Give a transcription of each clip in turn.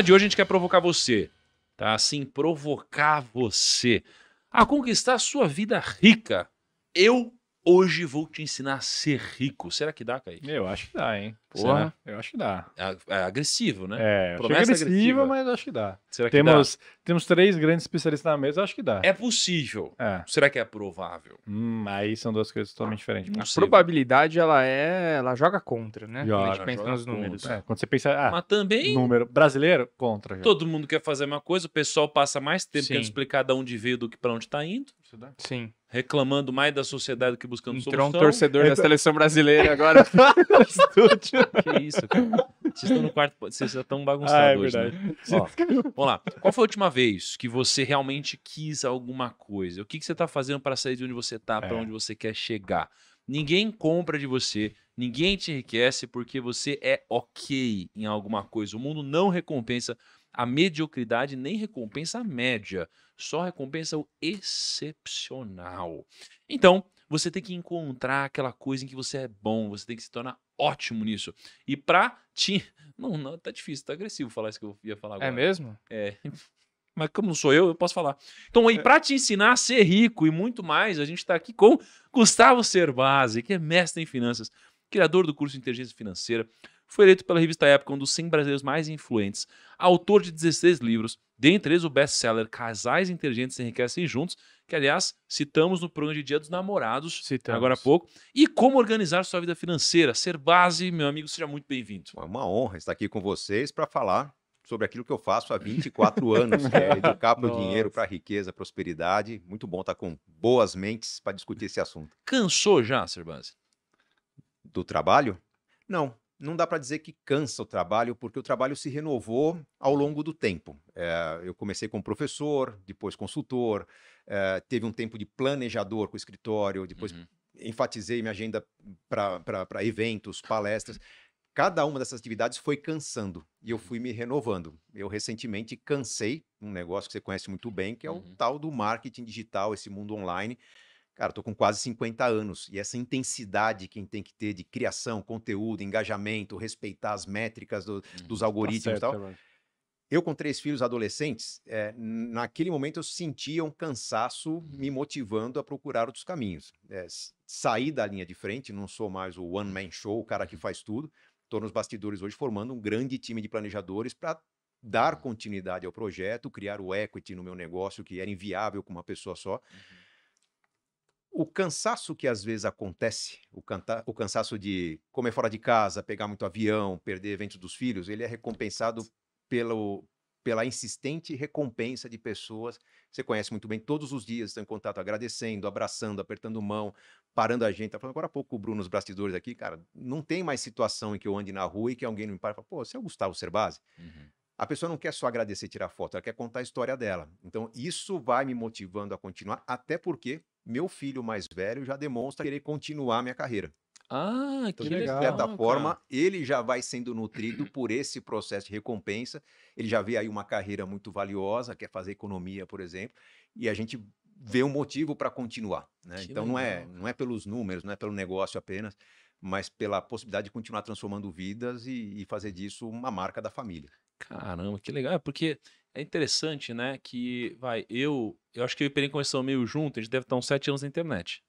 programa de hoje a gente quer provocar você, tá? Assim, provocar você a conquistar a sua vida rica. Eu hoje vou te ensinar a ser rico. Será que dá, Kaique? Eu acho que dá, hein? Será? Porra, eu acho que dá. É, é agressivo, né? É, achei Promessa agressiva, agressiva. mas acho que dá. Será que Temos, temos três grandes especialistas na mesa, eu acho que dá. dá? É possível. É. Será que é provável? Hum, aí são duas coisas totalmente diferentes. Não A sei. probabilidade, ela é. Ela joga contra, né? Joga, Quando a gente pensa nos números. É, quando você pensa, ah, Mas também número brasileiro, contra. já. todo mundo quer fazer a mesma coisa, o pessoal passa mais tempo Sim. querendo explicar de onde veio do que para onde está indo, Isso dá. Sim. Reclamando mais da sociedade do que buscando Entrou um solução. torcedor da seleção brasileira agora no estúdio. Que isso, cara? Vocês estão no quarto, vocês já estão Ah, é bagunçados hoje, verdade. né? Ó, vamos lá. Qual foi a última vez que você realmente quis alguma coisa? O que, que você está fazendo para sair de onde você está, para É. onde você quer chegar? Ninguém compra de você, ninguém te enriquece porque você é ok em alguma coisa. O mundo não recompensa a mediocridade nem recompensa a média, só recompensa o excepcional. Então, você tem que encontrar aquela coisa em que você é bom, você tem que se tornar ótimo nisso. E pra te. Não, não, tá difícil, tá agressivo falar isso que eu ia falar agora. É mesmo? É. Mas como não sou eu, eu posso falar. Então, aí, para te ensinar a ser rico e muito mais, a gente está aqui com Gustavo Cerbasi, que é mestre em finanças, criador do curso de inteligência financeira, foi eleito pela revista Época um dos 100 brasileiros mais influentes, autor de 16 livros, dentre eles o best-seller Casais Inteligentes Enriquecem Juntos, que, aliás, citamos no programa de Dia dos Namorados, Citamos. agora há pouco, e como organizar sua vida financeira. Cerbasi, meu amigo, seja muito bem-vindo. É uma honra estar aqui com vocês para falar sobre aquilo que eu faço há 24 anos, que é educar para o dinheiro, para a riqueza, prosperidade. Muito bom estar com boas mentes para discutir esse assunto. Cansou já, Cerbasi? Do trabalho? Não, não dá para dizer que cansa o trabalho, porque o trabalho se renovou ao longo do tempo. É, eu comecei como professor, depois consultor, é, teve um tempo de planejador com o escritório, depois Uhum. enfatizei minha agenda para eventos, palestras. Cada uma dessas atividades foi cansando e eu fui me renovando. Eu recentemente cansei um negócio que você conhece muito bem, que é o Uhum. tal do marketing digital, esse mundo online. Cara, tô com quase 50 anos e essa intensidade que tem que ter de criação, conteúdo, engajamento, respeitar as métricas do- dos Tá algoritmos e certo, tal. Cerbasi. Eu, com três filhos adolescentes, eh, naquele momento eu sentia um cansaço me motivando a procurar outros caminhos. S- saí da linha de frente, não sou mais o one-man show, o cara que faz tudo. Estou nos bastidores hoje formando um grande time de planejadores para dar continuidade ao projeto, criar o equity no meu negócio, que era inviável com uma pessoa só. O cansaço que às vezes acontece, o, canta- o cansaço de comer fora de casa, pegar muito avião, perder eventos dos filhos, ele é recompensado pelo, pela insistente recompensa de pessoas que você conhece muito bem, todos os dias estão em contato, agradecendo, abraçando, apertando mão, parando a gente. Tá falando agora há pouco o Bruno nos bastidores aqui, cara, não tem mais situação em que eu ande na rua e que alguém não me pare e fala, pô, você é o Gustavo Cerbasi? Uhum. A pessoa não quer só agradecer e tirar foto, ela quer contar a história dela. Então, isso vai me motivando a continuar, até porque meu filho mais velho já demonstra querer continuar a minha carreira. Ah, Então, que de legal. certa cara. forma, ele já vai sendo nutrido por esse processo de recompensa. Ele já vê aí uma carreira muito valiosa, quer fazer economia, por exemplo, e a gente vê um motivo para continuar. né? Então, não é, legal, não é pelos números, não é pelo negócio apenas, mas pela possibilidade de continuar transformando vidas e, e fazer disso uma marca da família. Caramba, que legal. É porque é interessante, né? Que, vai, eu, eu acho que eu e o Perim começamos meio junto, a gente deve estar uns sete anos na internet,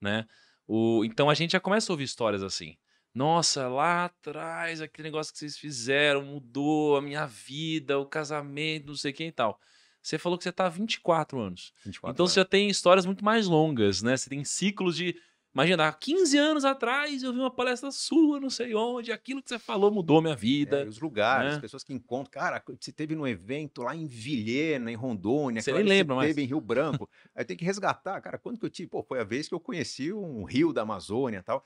né? O, então a gente já começa a ouvir histórias assim. Nossa, lá atrás, aquele negócio que vocês fizeram mudou a minha vida, o casamento, não sei quem e tal. Você falou que você tá há 24 anos. 24 Então anos. você já tem histórias muito mais longas, né? Você tem ciclos de. Imagina, há 15 anos atrás eu vi uma palestra sua, não sei onde, aquilo que você falou mudou minha É, vida. e os lugares, né? as pessoas que encontram. Cara, você teve num evento lá em Vilhena, em Rondônia, Você nem lembra mais. teve em Rio Branco. Aí tem que resgatar, cara. Quando que eu tive? Pô, foi a vez que eu conheci um rio da Amazônia e tal.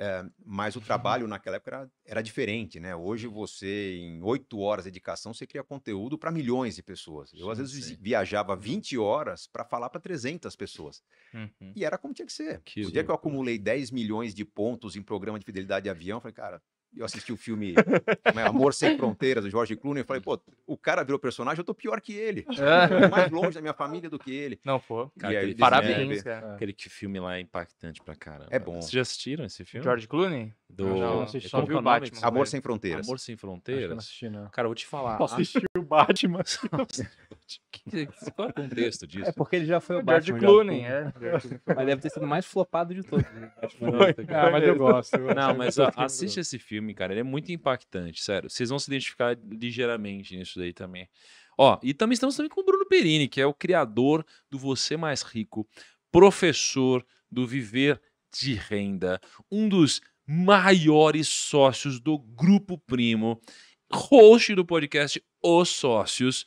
É, mas o trabalho naquela época era, era diferente, né? Hoje você, em oito horas de dedicação, você cria conteúdo para milhões de pessoas. Eu, às Sim, vezes, sim. viajava 20 horas para falar para 300 pessoas. Uhum. E era como tinha que ser. Que o dia que eu acumulei 10 milhões de pontos em programa de fidelidade de avião, eu falei, cara, eu assisti o filme como é, Amor Sem Fronteiras, do George Clooney, eu falei, pô, o cara virou personagem, eu tô pior que ele. Eu tô mais longe da minha família do que ele. Não, pô. Cara, E aí, aquele filme Parabéns, é- cara. Aquele que filme lá é impactante pra caramba. É bom. Vocês já assistiram esse filme? George Clooney? Do... Eu não assisti. é Só vi o Batman. Amor filme? Sem Fronteiras. Amor Sem Acho que eu não Fronteiras. assisti, não. Cara, eu vou te falar. Eu a- assisti o Batman. Qual é o contexto disso? É porque ele já foi o, O George Batman. já- Clooney, é. Mas deve ter sido o mais flopado de todos. né? Foi. Ah, mas eu gosto. eu. Não, mas ó, assiste esse filme, cara. Ele é muito impactante, sério. Vocês vão se identificar ligeiramente nisso daí também. Ó, e também estamos também com o Bruno Perini, que é o criador do Você Mais Rico, professor do Viver de Renda, um dos maiores sócios do Grupo Primo, host do podcast Os Sócios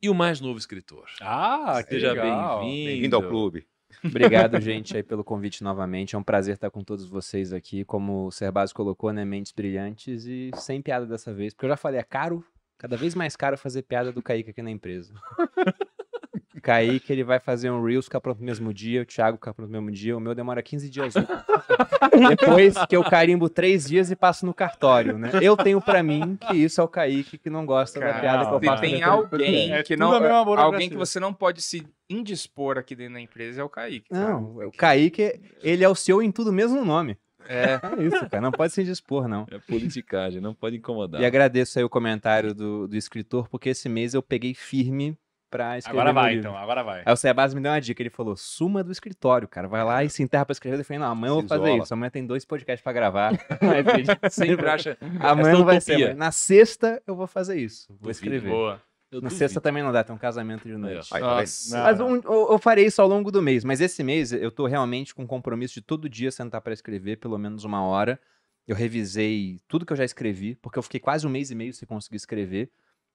e o mais novo escritor. Ah, que Seja bem-vindo. Bem-vindo ao clube. Obrigado, gente, aí pelo convite novamente. É um prazer estar com todos vocês aqui. Como o Serbaz colocou, né? Mentes brilhantes e sem piada dessa vez. Porque eu já falei, é caro, cada vez mais caro fazer piada do Kaique aqui na empresa. Kaique, ele vai fazer um Reels, ficar pronto no mesmo dia. O Thiago ficar pronto no mesmo dia. O meu demora 15 dias. Depois que eu carimbo três dias e passo no cartório, né? Eu tenho pra mim que isso é o Kaique que não gosta da piada que eu Se faço. tem alguém É que tudo não. burocracia. Alguém que você não pode se indispor aqui dentro da empresa é o Kaique. cara. Não, o Kaique, ele é o seu em tudo mesmo nome. É. É isso, cara. Não pode se dispor, não. É politicagem, não pode incomodar. E agradeço aí o comentário do, do escritor, porque esse mês eu peguei firme pra escrever. Agora vai, livro. então. Agora vai. Aí o Sebas me deu uma dica, ele falou, suma do escritório, cara, vai lá e se enterra pra escrever. Eu falei, não, amanhã eu vou fazer isola. isso, amanhã tem dois podcasts pra gravar. Sempre acha. amanhã essa não vai ser, na sexta eu vou fazer isso, vou Duvido. escrever. Boa. Eu Na duvido. sexta também não dá, tem um casamento de noite. Tá. Mas um- eu, eu farei isso ao longo do mês. Mas esse mês eu tô realmente com compromisso de todo dia sentar para escrever, pelo menos uma hora. Eu revisei tudo que eu já escrevi, porque eu fiquei quase um mês e meio sem conseguir escrever.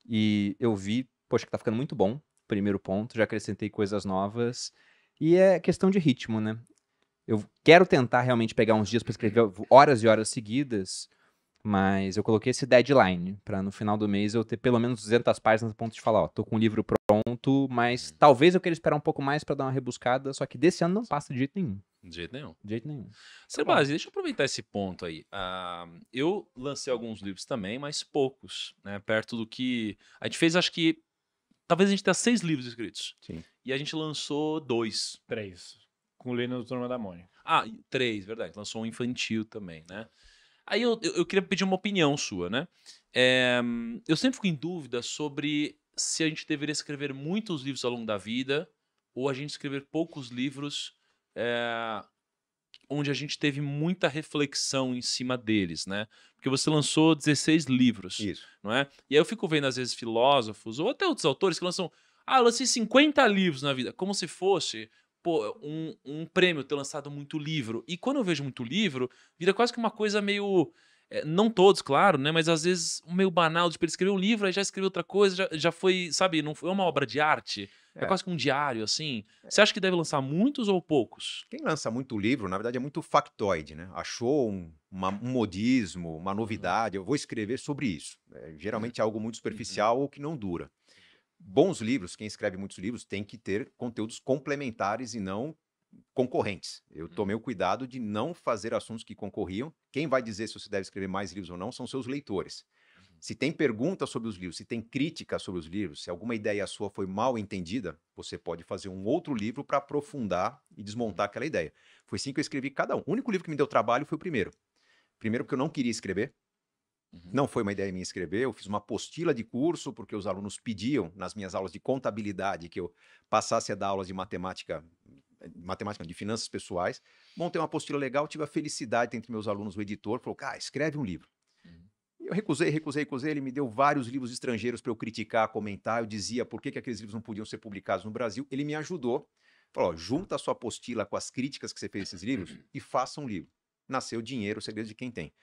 E eu vi, poxa, que tá ficando muito bom. Primeiro ponto, já acrescentei coisas novas. E é questão de ritmo, né? Eu quero tentar realmente pegar uns dias para escrever horas e horas seguidas, mas eu coloquei esse deadline para no final do mês eu ter pelo menos 200 páginas a ponto de falar, ó, tô com o livro pronto, mas talvez eu queira esperar um pouco mais para dar uma rebuscada, só que desse ano não passa de jeito nenhum, De jeito nenhum. de jeito nenhum. Sebasi, deixa eu aproveitar esse ponto aí. Ah, eu lancei alguns livros também, mas poucos, né? Perto do que. A gente fez, acho que. Talvez a gente tenha seis livros escritos. Sim. E a gente lançou dois. Três. Com o Lino do Turma da Mônica. Ah, três, verdade. Lançou um infantil também, né? Aí eu, eu, eu queria pedir uma opinião sua, né? É, eu sempre fico em dúvida sobre se a gente deveria escrever muitos livros ao longo da vida ou a gente escrever poucos livros é, onde a gente teve muita reflexão em cima deles, né? Porque você lançou 16 livros, Isso. não é? E aí eu fico vendo, às vezes, filósofos ou até outros autores que lançam. Ah, eu lancei 50 livros na vida, como se fosse pô, um, um prêmio ter lançado muito livro. E quando eu vejo muito livro, vira quase que uma coisa meio. É, não todos, claro, né? Mas às vezes meio banal, tipo, ele escreveu um livro, aí já escreveu outra coisa, já, já foi, sabe, não foi uma obra de arte. É, É. quase que um diário, assim. Você acha que deve lançar muitos ou poucos? Quem lança muito livro, na verdade, é muito factoide, né? Achou um, uma- um modismo, uma novidade, eu vou escrever sobre isso. É, geralmente é algo muito superficial ou que não dura. Bons livros, quem escreve muitos livros, tem que ter conteúdos complementares e não concorrentes. Eu tomei o cuidado de não fazer assuntos que concorriam. Quem vai dizer se você deve escrever mais livros ou não são seus leitores. Se tem perguntas sobre os livros, se tem críticas sobre os livros, se alguma ideia sua foi mal entendida, você pode fazer um outro livro para aprofundar e desmontar aquela ideia. Foi assim que eu escrevi cada um. O único livro que me deu trabalho foi o primeiro. Primeiro porque eu não queria escrever. Uhum. Não foi uma ideia minha escrever, eu fiz uma apostila de curso, porque os alunos pediam nas minhas aulas de contabilidade que eu passasse a dar aulas de matemática, matemática de finanças pessoais. Montei uma apostila legal, tive a felicidade entre meus alunos, o editor, falou, cara, escreve um livro. Uhum. Eu recusei, recusei, recusei. Ele me deu vários livros estrangeiros para eu criticar, comentar. Eu dizia por que, que aqueles livros não podiam ser publicados no Brasil. Ele me ajudou. Falou: ó, junta a sua apostila com as críticas que você fez nesses livros e faça um livro. Nasceu dinheiro, o segredo de quem tem.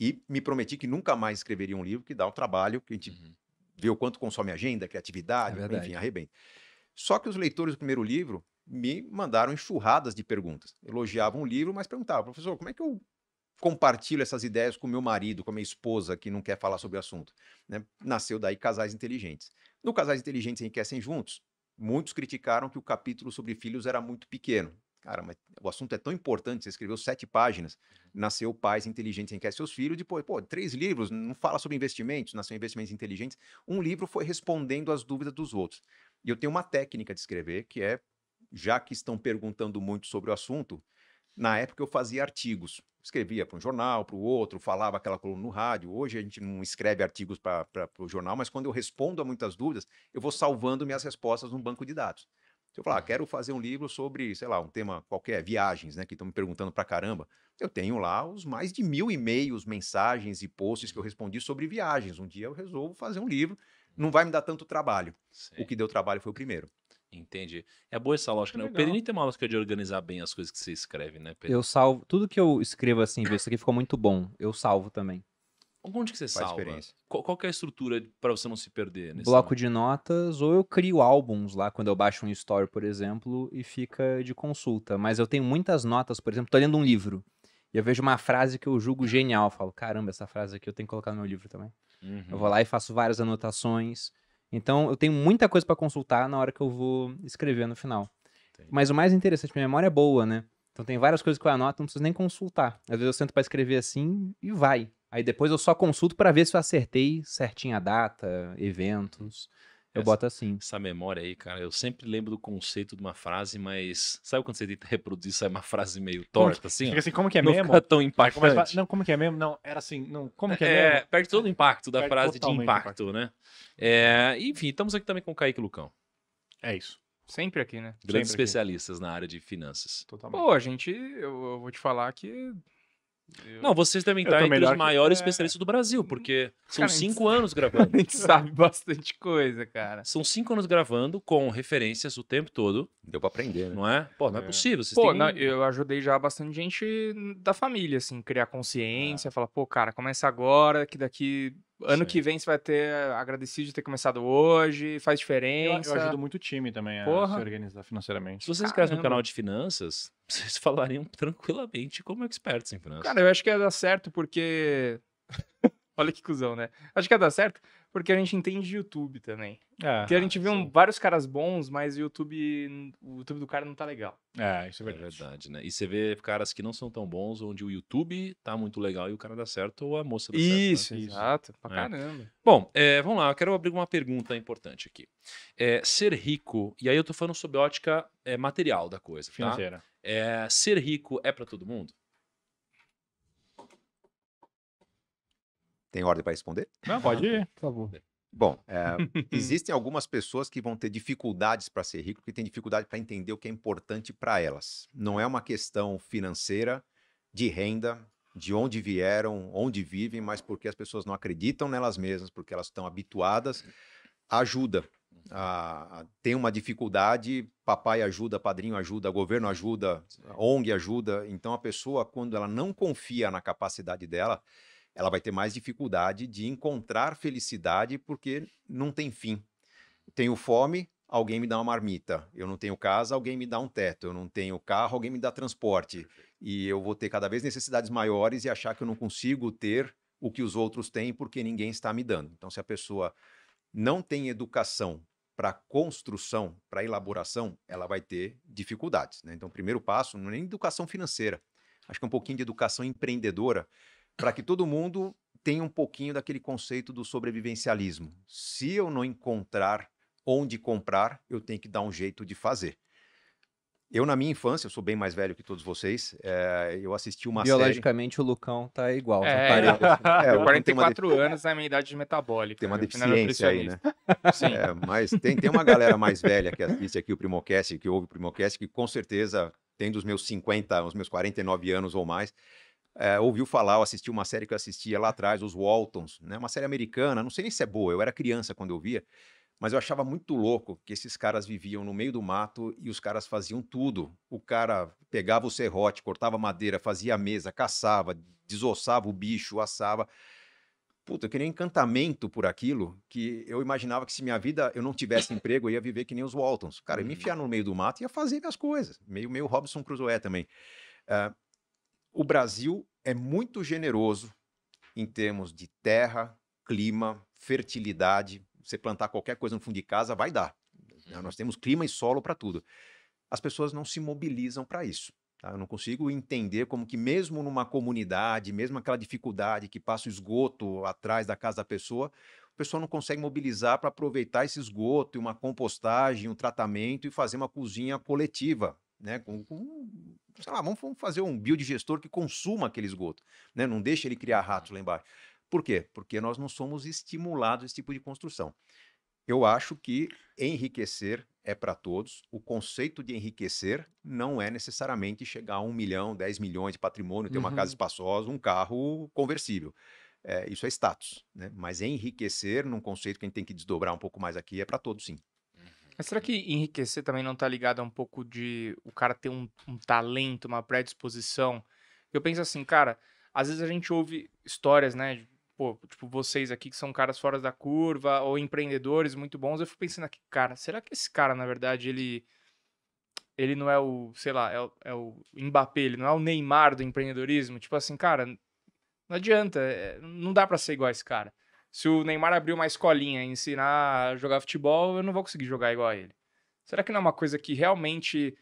E me prometi que nunca mais escreveria um livro que dá um trabalho, que a gente Uhum. vê o quanto consome agenda, criatividade, É enfim, arrebenta. Só que os leitores do primeiro livro me mandaram enxurradas de perguntas. Elogiavam o livro, mas perguntavam, professor, como é que eu compartilho essas ideias com meu marido, com a minha esposa, que não quer falar sobre o assunto? né? Nasceu daí Casais Inteligentes. No Casais Inteligentes Enriquecem Juntos, muitos criticaram que o capítulo sobre filhos era muito pequeno. Cara, mas o assunto é tão importante, você escreveu sete páginas, nasceu Pais Inteligentes Enriquecem Seus Filhos, depois, pô, três livros, não fala sobre investimentos, nasceu Investimentos Inteligentes. Um livro foi respondendo às dúvidas dos outros. E eu tenho uma técnica de escrever, que é, já que estão perguntando muito sobre o assunto, na época eu fazia artigos. escrevia para um jornal, para o outro, falava aquela coluna no rádio. Hoje a gente não escreve artigos para o jornal, mas quando eu respondo a muitas dúvidas, eu vou salvando minhas respostas num banco de dados. Se eu falar, ah, quero fazer um livro sobre, sei lá, um tema qualquer, viagens, né, que estão me perguntando para caramba, eu tenho lá os mais de mil e-mails, mensagens e posts que eu respondi sobre viagens. Um dia eu resolvo fazer um livro, não vai me dar tanto trabalho. Sei. O que deu trabalho foi o primeiro. Entendi. É boa essa lógica, Que né? O legal. Perini tem uma lógica de organizar bem as coisas que você escreve, né? Eu salvo. Tudo que eu escrevo assim, vê, isso aqui ficou muito bom. Eu salvo também. Onde que você Faz salva? Qual, qual é a estrutura para você não se perder nesse Bloco de notas, ou eu crio álbuns lá, quando eu baixo um story, por exemplo, e fica de consulta. Mas eu tenho muitas notas, por exemplo, tô lendo um livro. E eu vejo uma frase que eu julgo genial. Eu falo, caramba, essa frase aqui eu tenho que colocar no meu livro também. Uhum. Eu vou lá e faço várias anotações. Então, eu tenho muita coisa pra consultar na hora que eu vou escrever no final. Entendi. Mas o mais interessante, minha memória é boa, né? Então, tem várias coisas que eu anoto, não preciso nem consultar. Às vezes eu sento pra escrever assim e vai. Aí depois eu só consulto pra ver se eu acertei certinho a data, eventos. Eu Essa- boto assim. Essa memória aí, cara, eu sempre lembro do conceito de uma frase, mas sabe quando você tenta reproduzir, sai uma frase meio torta, assim? Fica assim, como que é não mesmo? fica tão impactante. não, como que é mesmo? Não, era assim, não, como que é, É, mesmo? perde todo o impacto da Perde frase de totalmente o impacto, né? É, enfim, estamos aqui também com o Kaique Lucão, É isso, Sempre aqui, né? grandes Sempre aqui. especialistas na área de finanças. totalmente. Pô, a gente, eu, eu vou te falar que. Eu- Não, vocês devem Eu estar entre os que- maiores é. especialistas do Brasil, porque são Cara, a gente cinco anos gravando. a gente sabe bastante coisa, cara. São cinco anos gravando com referências o tempo todo, Deu para aprender, né? não é? Pô, não é, É. possível. Vocês Pô, têm... não, eu ajudei já bastante gente da família, assim, criar consciência, falar, pô, cara, começa agora, que daqui ano Sim. que vem você vai ter agradecido de ter começado hoje, faz Eu, diferença. eu ajudo muito o time também a Porra. se organizar financeiramente. Se vocês um Caramba. canal de finanças, vocês falariam tranquilamente como expertos em finanças. Cara, eu acho que ia dar certo porque. Olha que cuzão, né? Acho que ia dar certo porque a gente entende de YouTube também. É, Porque a gente viu um- vários caras bons, mas o YouTube, o YouTube do cara não tá legal. é, isso é É verdade. verdade, né? E você vê caras que não são tão bons, onde o YouTube tá muito legal e o cara dá certo, ou a moça dá certo. né? Isso, exato. Pra É. caramba. Bom, é, vamos lá, eu quero abrir uma pergunta importante aqui. É, ser rico, e aí eu tô falando sobre ótica é, material da coisa, tá? Financeira. É, ser rico é pra todo mundo? Tem ordem para responder? Não, pode ir. Por favor. Bom, é, existem algumas pessoas que vão ter dificuldades para ser rico, porque têm dificuldade para entender o que é importante para elas. Não é uma questão financeira, de renda, de onde vieram, onde vivem, mas porque as pessoas não acreditam nelas mesmas, porque elas estão habituadas. Ajuda. A, a- tem uma dificuldade, papai ajuda, padrinho ajuda, governo ajuda, ONG ajuda. Então a pessoa, quando ela não confia na capacidade dela, ela vai ter mais dificuldade de encontrar felicidade porque não tem fim. Tenho fome, alguém me dá uma marmita. Eu não tenho casa, alguém me dá um teto. Eu não tenho carro, alguém me dá transporte. E eu vou ter cada vez necessidades maiores e achar que eu não consigo ter o que os outros têm porque ninguém está me dando. Então, se a pessoa não tem educação para construção, para elaboração, ela vai ter dificuldades. né? Então, o primeiro passo não é nem educação financeira, acho que é um pouquinho de educação empreendedora, para que todo mundo tenha um pouquinho daquele conceito do sobrevivencialismo. Se eu não encontrar onde comprar, eu tenho que dar um jeito de fazer. Eu, na minha infância, eu sou bem mais velho que todos vocês, eh, eu assisti uma série... Biologicamente, o Lucão tá igual. tá É, parecido. É, uma 44 anos na minha idade metabólica. tem uma na deficiência aí, né? Sim. É, mas tem, tem uma galera mais velha que assiste aqui o Primocast, que ouve o Primocast, que com certeza tem dos meus 50, os meus 49 anos ou mais, é, ouviu falar ou assistiu uma série que eu assistia lá atrás, os Waltons, né? Uma série americana, não sei nem se é boa, eu era criança quando eu via, mas eu achava muito louco que esses caras viviam no meio do mato e os caras faziam tudo. O cara pegava o serrote, cortava madeira, fazia a mesa, caçava, desossava o bicho, assava. Puta, eu queria um encantamento por aquilo que eu imaginava que se minha vida eu não tivesse emprego, eu ia viver que nem os Waltons. Cara, eu me enfiar no meio do mato e ia fazer minhas coisas. Meio, meio Robson Crusoe também. Ah, o Brasil é muito generoso em termos de terra, clima, fertilidade. Você plantar qualquer coisa no fundo de casa, vai dar. né? Nós temos clima e solo para tudo. As pessoas não se mobilizam para isso. tá? Eu não consigo entender como que mesmo numa comunidade, mesmo aquela dificuldade que passa o esgoto atrás da casa da pessoa, o pessoal não consegue mobilizar para aproveitar esse esgoto e uma compostagem, um tratamento e fazer uma cozinha coletiva. Né? Com, com- sei lá, vamos, fazer um biodigestor que consuma aquele esgoto, né? Não deixa ele criar ratos lá embaixo. Por quê? Porque nós não somos estimulados a esse tipo de construção. Eu acho que enriquecer é para todos. O conceito de enriquecer não é necessariamente chegar a um milhão, 10 milhões de patrimônio, ter uma casa Uhum. espaçosa, um carro conversível. É, isso é status, né? Mas enriquecer, num conceito que a gente tem que desdobrar um pouco mais aqui, é para todos, sim. Mas será que enriquecer também não tá ligado a um pouco de o cara ter um, um talento, uma predisposição? Eu penso assim, cara, às vezes a gente ouve histórias, né? de, Pô, tipo, vocês aqui que são caras fora da curva ou empreendedores muito bons, eu fico pensando aqui, cara, será que esse cara, na verdade, ele ele não é o, sei lá, é o, é o Mbappé, ele não é o Neymar do empreendedorismo? Tipo assim, cara, não adianta, é, não dá pra ser igual a esse cara. Se o Neymar abrir uma escolinha e ensinar a jogar futebol, eu não vou conseguir jogar igual a ele. Será que não é uma coisa que realmente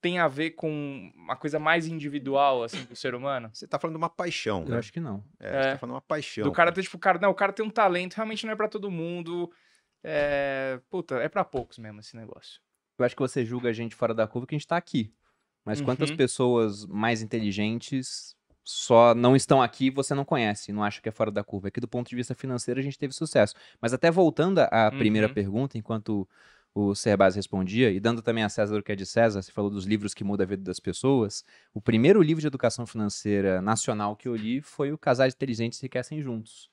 tem a ver com uma coisa mais individual, assim, do ser humano? Você está falando de uma paixão, Eu né? acho que não. É, Você É. está falando de uma paixão. Do cara ter, tipo, cara, não, o cara tem um talento, realmente não é pra todo mundo. É, puta, é pra poucos mesmo esse negócio. Eu acho que você julga a gente fora da curva que a gente tá aqui. Mas quantas Uhum. pessoas mais inteligentes só não estão aqui você não conhece, não acha que é fora da curva? Aqui do ponto de vista financeiro a gente teve sucesso. Mas até voltando à primeira Uhum. pergunta, enquanto o Cerbasi respondia, e dando também a César o que é de César, você falou dos livros que mudam a vida das pessoas. O primeiro livro de educação financeira nacional que eu li foi o Casais Inteligentes Enriquecem Juntos.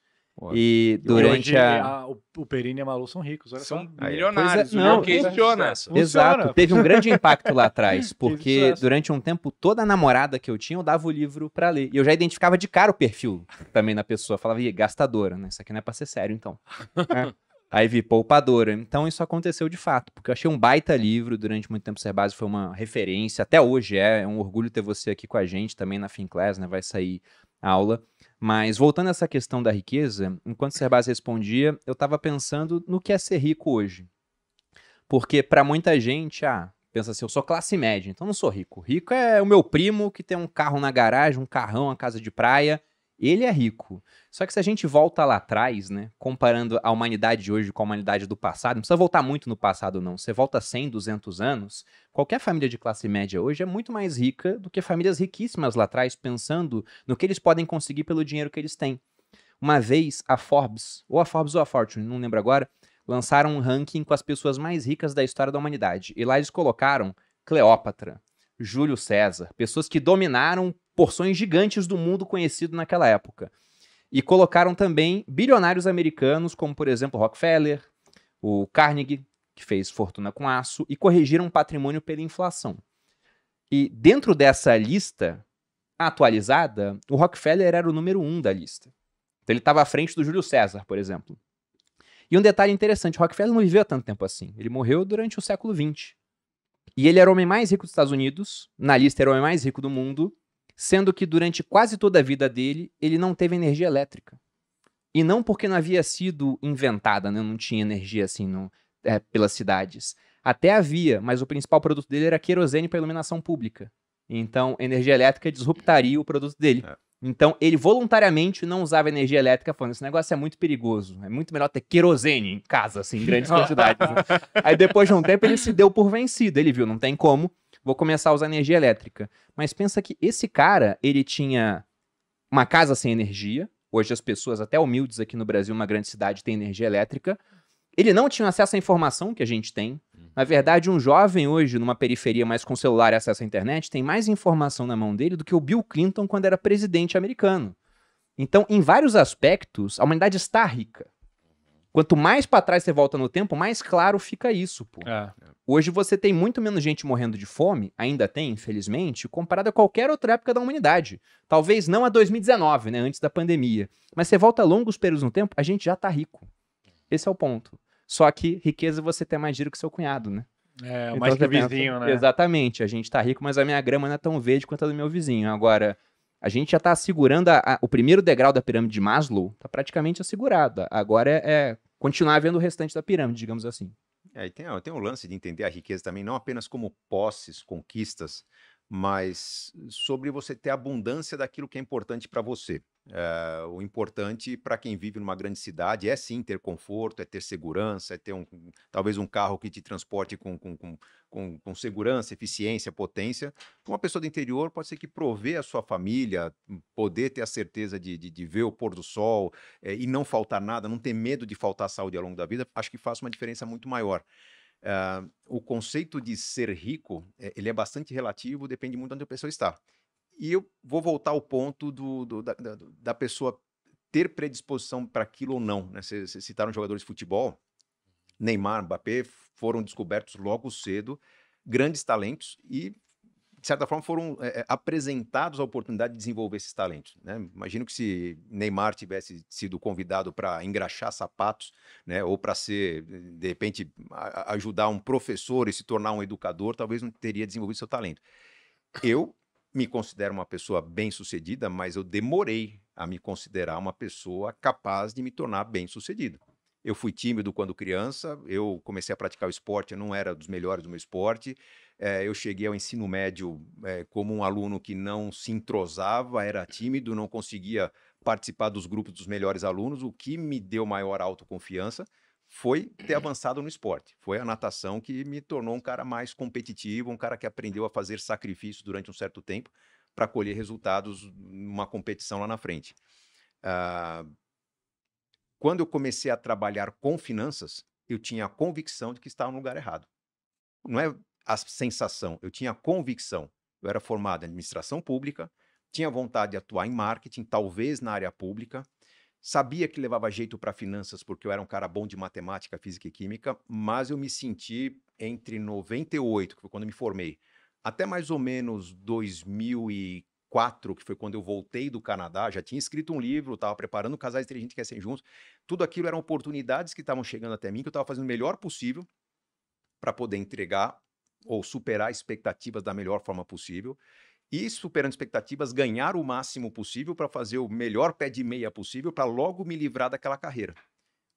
E durante Hoje, a... a- o, Perini e a Malu são ricos, olha São só. Milionários. é, não, meu questiona. Funciona. Exato, teve um grande impacto lá atrás, Que porque durante um tempo toda namorada que eu tinha eu dava o livro pra ler. E eu já identificava de cara o perfil também na pessoa, falava, Ih, gastadora, né? Isso aqui não é pra ser sério, então. É. Aí vi poupadora. Então isso aconteceu de fato, porque eu achei um baita livro, durante muito tempo o Cerbasi foi uma referência, até hoje é, é um orgulho ter você aqui com a gente, também na Finclass, né? Vai sair aula. Mas voltando a essa questão da riqueza, enquanto Cerbasi respondia, eu tava pensando no que é ser rico hoje. Porque pra muita gente, ah, pensa assim, eu sou classe média, então não sou rico. Rico é o meu primo que tem um carro na garagem, um carrão, uma casa de praia. Ele é rico. Só que se a gente volta lá atrás, né, comparando a humanidade de hoje com a humanidade do passado, não precisa voltar muito no passado não. Você volta 100, 200 anos, qualquer família de classe média hoje é muito mais rica do que famílias riquíssimas lá atrás, pensando no que eles podem conseguir pelo dinheiro que eles têm. Uma vez a Forbes, ou a Forbes ou a Fortune, não lembro agora, lançaram um ranking com as pessoas mais ricas da história da humanidade. E lá eles colocaram Cleópatra, Júlio César, pessoas que dominaram porções gigantes do mundo conhecido naquela época. E colocaram também bilionários americanos, como por exemplo Rockefeller, o Carnegie, que fez fortuna com aço, e corrigiram o patrimônio pela inflação. E dentro dessa lista atualizada, o Rockefeller era o número um da lista. Então ele estava à frente do Júlio César, por exemplo. E um detalhe interessante, Rockefeller não viveu há tanto tempo assim. Ele morreu durante o século XX. E ele era o homem mais rico dos Estados Unidos, na lista era o homem mais rico do mundo, sendo que durante quase toda a vida dele, ele não teve energia elétrica. E não porque não havia sido inventada, né? não tinha energia assim no- é, pelas cidades. Até havia, mas o principal produto dele era querosene para iluminação pública. Então, energia elétrica disruptaria o produto dele. É. Então, ele voluntariamente não usava energia elétrica, falando: esse negócio é muito perigoso. É muito melhor ter querosene em casa, assim, em grandes quantidades. né? Aí, depois de um tempo, ele se deu por vencido. Ele viu: não tem como, vou começar a usar energia elétrica. Mas pensa que esse cara, ele tinha uma casa sem energia. Hoje, as pessoas, até humildes aqui no Brasil, uma grande cidade, têm energia elétrica. Ele não tinha acesso à informação que a gente tem. Na verdade, um jovem hoje, numa periferia, mas com celular e acesso à internet, tem mais informação na mão dele do que o Bill Clinton quando era presidente americano. Então, em vários aspectos, a humanidade está rica. Quanto mais para trás você volta no tempo, mais claro fica isso, pô. É. Hoje você tem muito menos gente morrendo de fome, ainda tem, infelizmente, comparado a qualquer outra época da humanidade. Talvez não a 2019, né, antes da pandemia. Mas você volta longos períodos no tempo, a gente já tá rico. Esse é o ponto. Só que riqueza você ter mais dinheiro que seu cunhado, né? É, Então mais que você o pensa, vizinho, né? Exatamente. A gente tá rico, mas a minha grama não é tão verde quanto a do meu vizinho. Agora, a gente já tá assegurando a- a- o primeiro degrau da pirâmide de Maslow, tá praticamente assegurado. Agora é, é continuar vendo o restante da pirâmide, digamos assim. É, e tem, tem um lance de entender a riqueza também, não apenas como posses, conquistas, mas sobre você ter abundância daquilo que é importante para você. É, o importante para quem vive numa grande cidade é sim ter conforto, é ter segurança, é ter um, talvez um carro que te transporte com, com, com, com, segurança, eficiência, potência. Uma pessoa do interior pode ser que prover a sua família, poder ter a certeza de, de, de ver o pôr do sol é, e não faltar nada, não ter medo de faltar saúde ao longo da vida, acho que faz uma diferença muito maior. Uh, o conceito de ser rico, é, ele é bastante relativo, depende muito de onde a pessoa está. E eu vou voltar ao ponto do, do da, da, da, pessoa ter predisposição para aquilo ou não. Né? Vocês citaram jogadores de futebol, Neymar, Mbappé, foram descobertos logo cedo, grandes talentos, e de certa forma, foram é, apresentados a oportunidade de desenvolver esses talentos. Né? Imagino que se Neymar tivesse sido convidado para engraxar sapatos, né, ou para ser, de repente, ajudar um professor e se tornar um educador, talvez não teria desenvolvido seu talento. Eu me considero uma pessoa bem-sucedida, mas eu demorei a me considerar uma pessoa capaz de me tornar bem-sucedido. Eu fui tímido quando criança, eu comecei a praticar o esporte, eu não era dos melhores do meu esporte, eu cheguei ao ensino médio é, como um aluno que não se entrosava, era tímido, não conseguia participar dos grupos dos melhores alunos. O que me deu maior autoconfiança foi ter avançado no esporte. Foi a natação que me tornou um cara mais competitivo, um cara que aprendeu a fazer sacrifícios durante um certo tempo para colher resultados numa competição lá na frente. Uh, quando eu comecei a trabalhar com finanças, eu tinha a convicção de que estava no lugar errado. Não é a sensação, eu tinha a convicção. Eu era formado em administração pública, tinha vontade de atuar em marketing, talvez na área pública, sabia que levava jeito para finanças porque eu era um cara bom de matemática, física e química, mas eu me senti entre 98, que foi quando eu me formei, até mais ou menos 2004, que foi quando eu voltei do Canadá, já tinha escrito um livro, estava preparando Casais Inteligentes que Querem Juntos. Tudo aquilo eram oportunidades que estavam chegando até mim, que eu estava fazendo o melhor possível para poder entregar ou superar expectativas da melhor forma possível e, superando expectativas, ganhar o máximo possível para fazer o melhor pé de meia possível para logo me livrar daquela carreira.